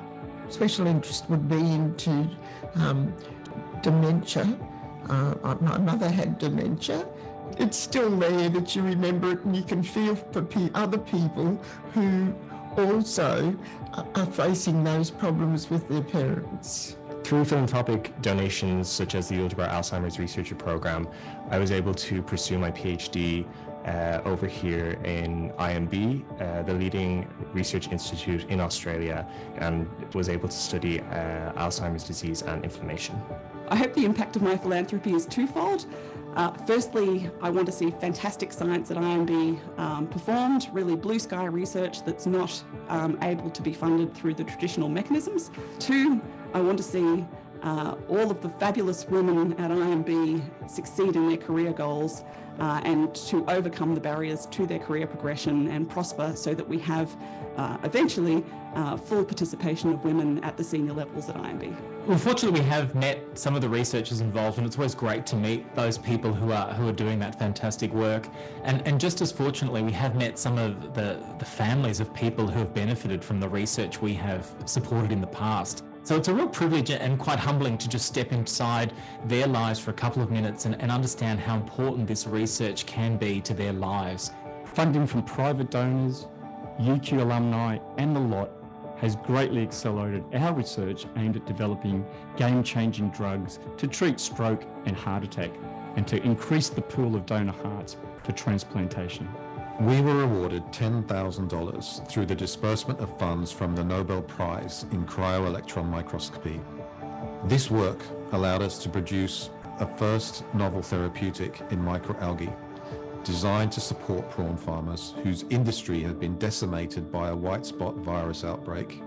Special interest would be into um, dementia. Uh, my mother had dementia. It's still there that you remember it and you can feel for pe- other people who also are facing those problems with their parents. Through philanthropic donations such as the Ultrabar Alzheimer's Researcher Program, I was able to pursue my PhD uh, over here in IMB, uh, the leading research institute in Australia, and was able to study uh, Alzheimer's disease and inflammation. I hope the impact of my philanthropy is twofold. Uh, firstly, I want to see fantastic science at IMB um, performed, really blue sky research that's not um, able to be funded through the traditional mechanisms. Two, I want to see uh, all of the fabulous women at IMB succeed in their career goals uh, and to overcome the barriers to their career progression and prosper so that we have uh, eventually uh, full participation of women at the senior levels at IMB. Well, fortunately, we have met some of the researchers involved, and it's always great to meet those people who are who are doing that fantastic work. And and just as fortunately, we have met some of the the families of people who have benefited from the research we have supported in the past. So it's a real privilege and quite humbling to just step inside their lives for a couple of minutes and, and understand how important this research can be to their lives. Funding from private donors, UQ alumni, and the lot has greatly accelerated our research aimed at developing game-changing drugs to treat stroke and heart attack and to increase the pool of donor hearts for transplantation. We were awarded $10,000 through the disbursement of funds from the Nobel Prize in cryo-electron microscopy. This work allowed us to produce a first novel therapeutic in microalgae designed to support prawn farmers whose industry had been decimated by a white spot virus outbreak.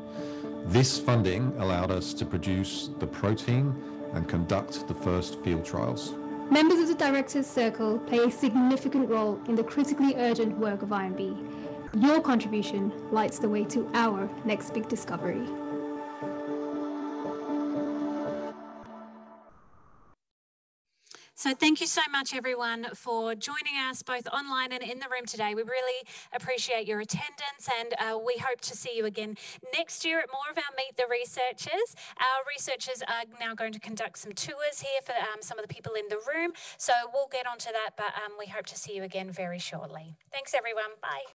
This funding allowed us to produce the protein and conduct the first field trials. Members of the Directors Circle play a significant role in the critically urgent work of IMB. Your contribution lights the way to our next big discovery. So thank you so much, everyone, for joining us both online and in the room today. We really appreciate your attendance and uh, we hope to see you again next year at more of our Meet the Researchers. Our researchers are now going to conduct some tours here for um, some of the people in the room. So we'll get onto that, but um, we hope to see you again very shortly. Thanks, everyone. Bye.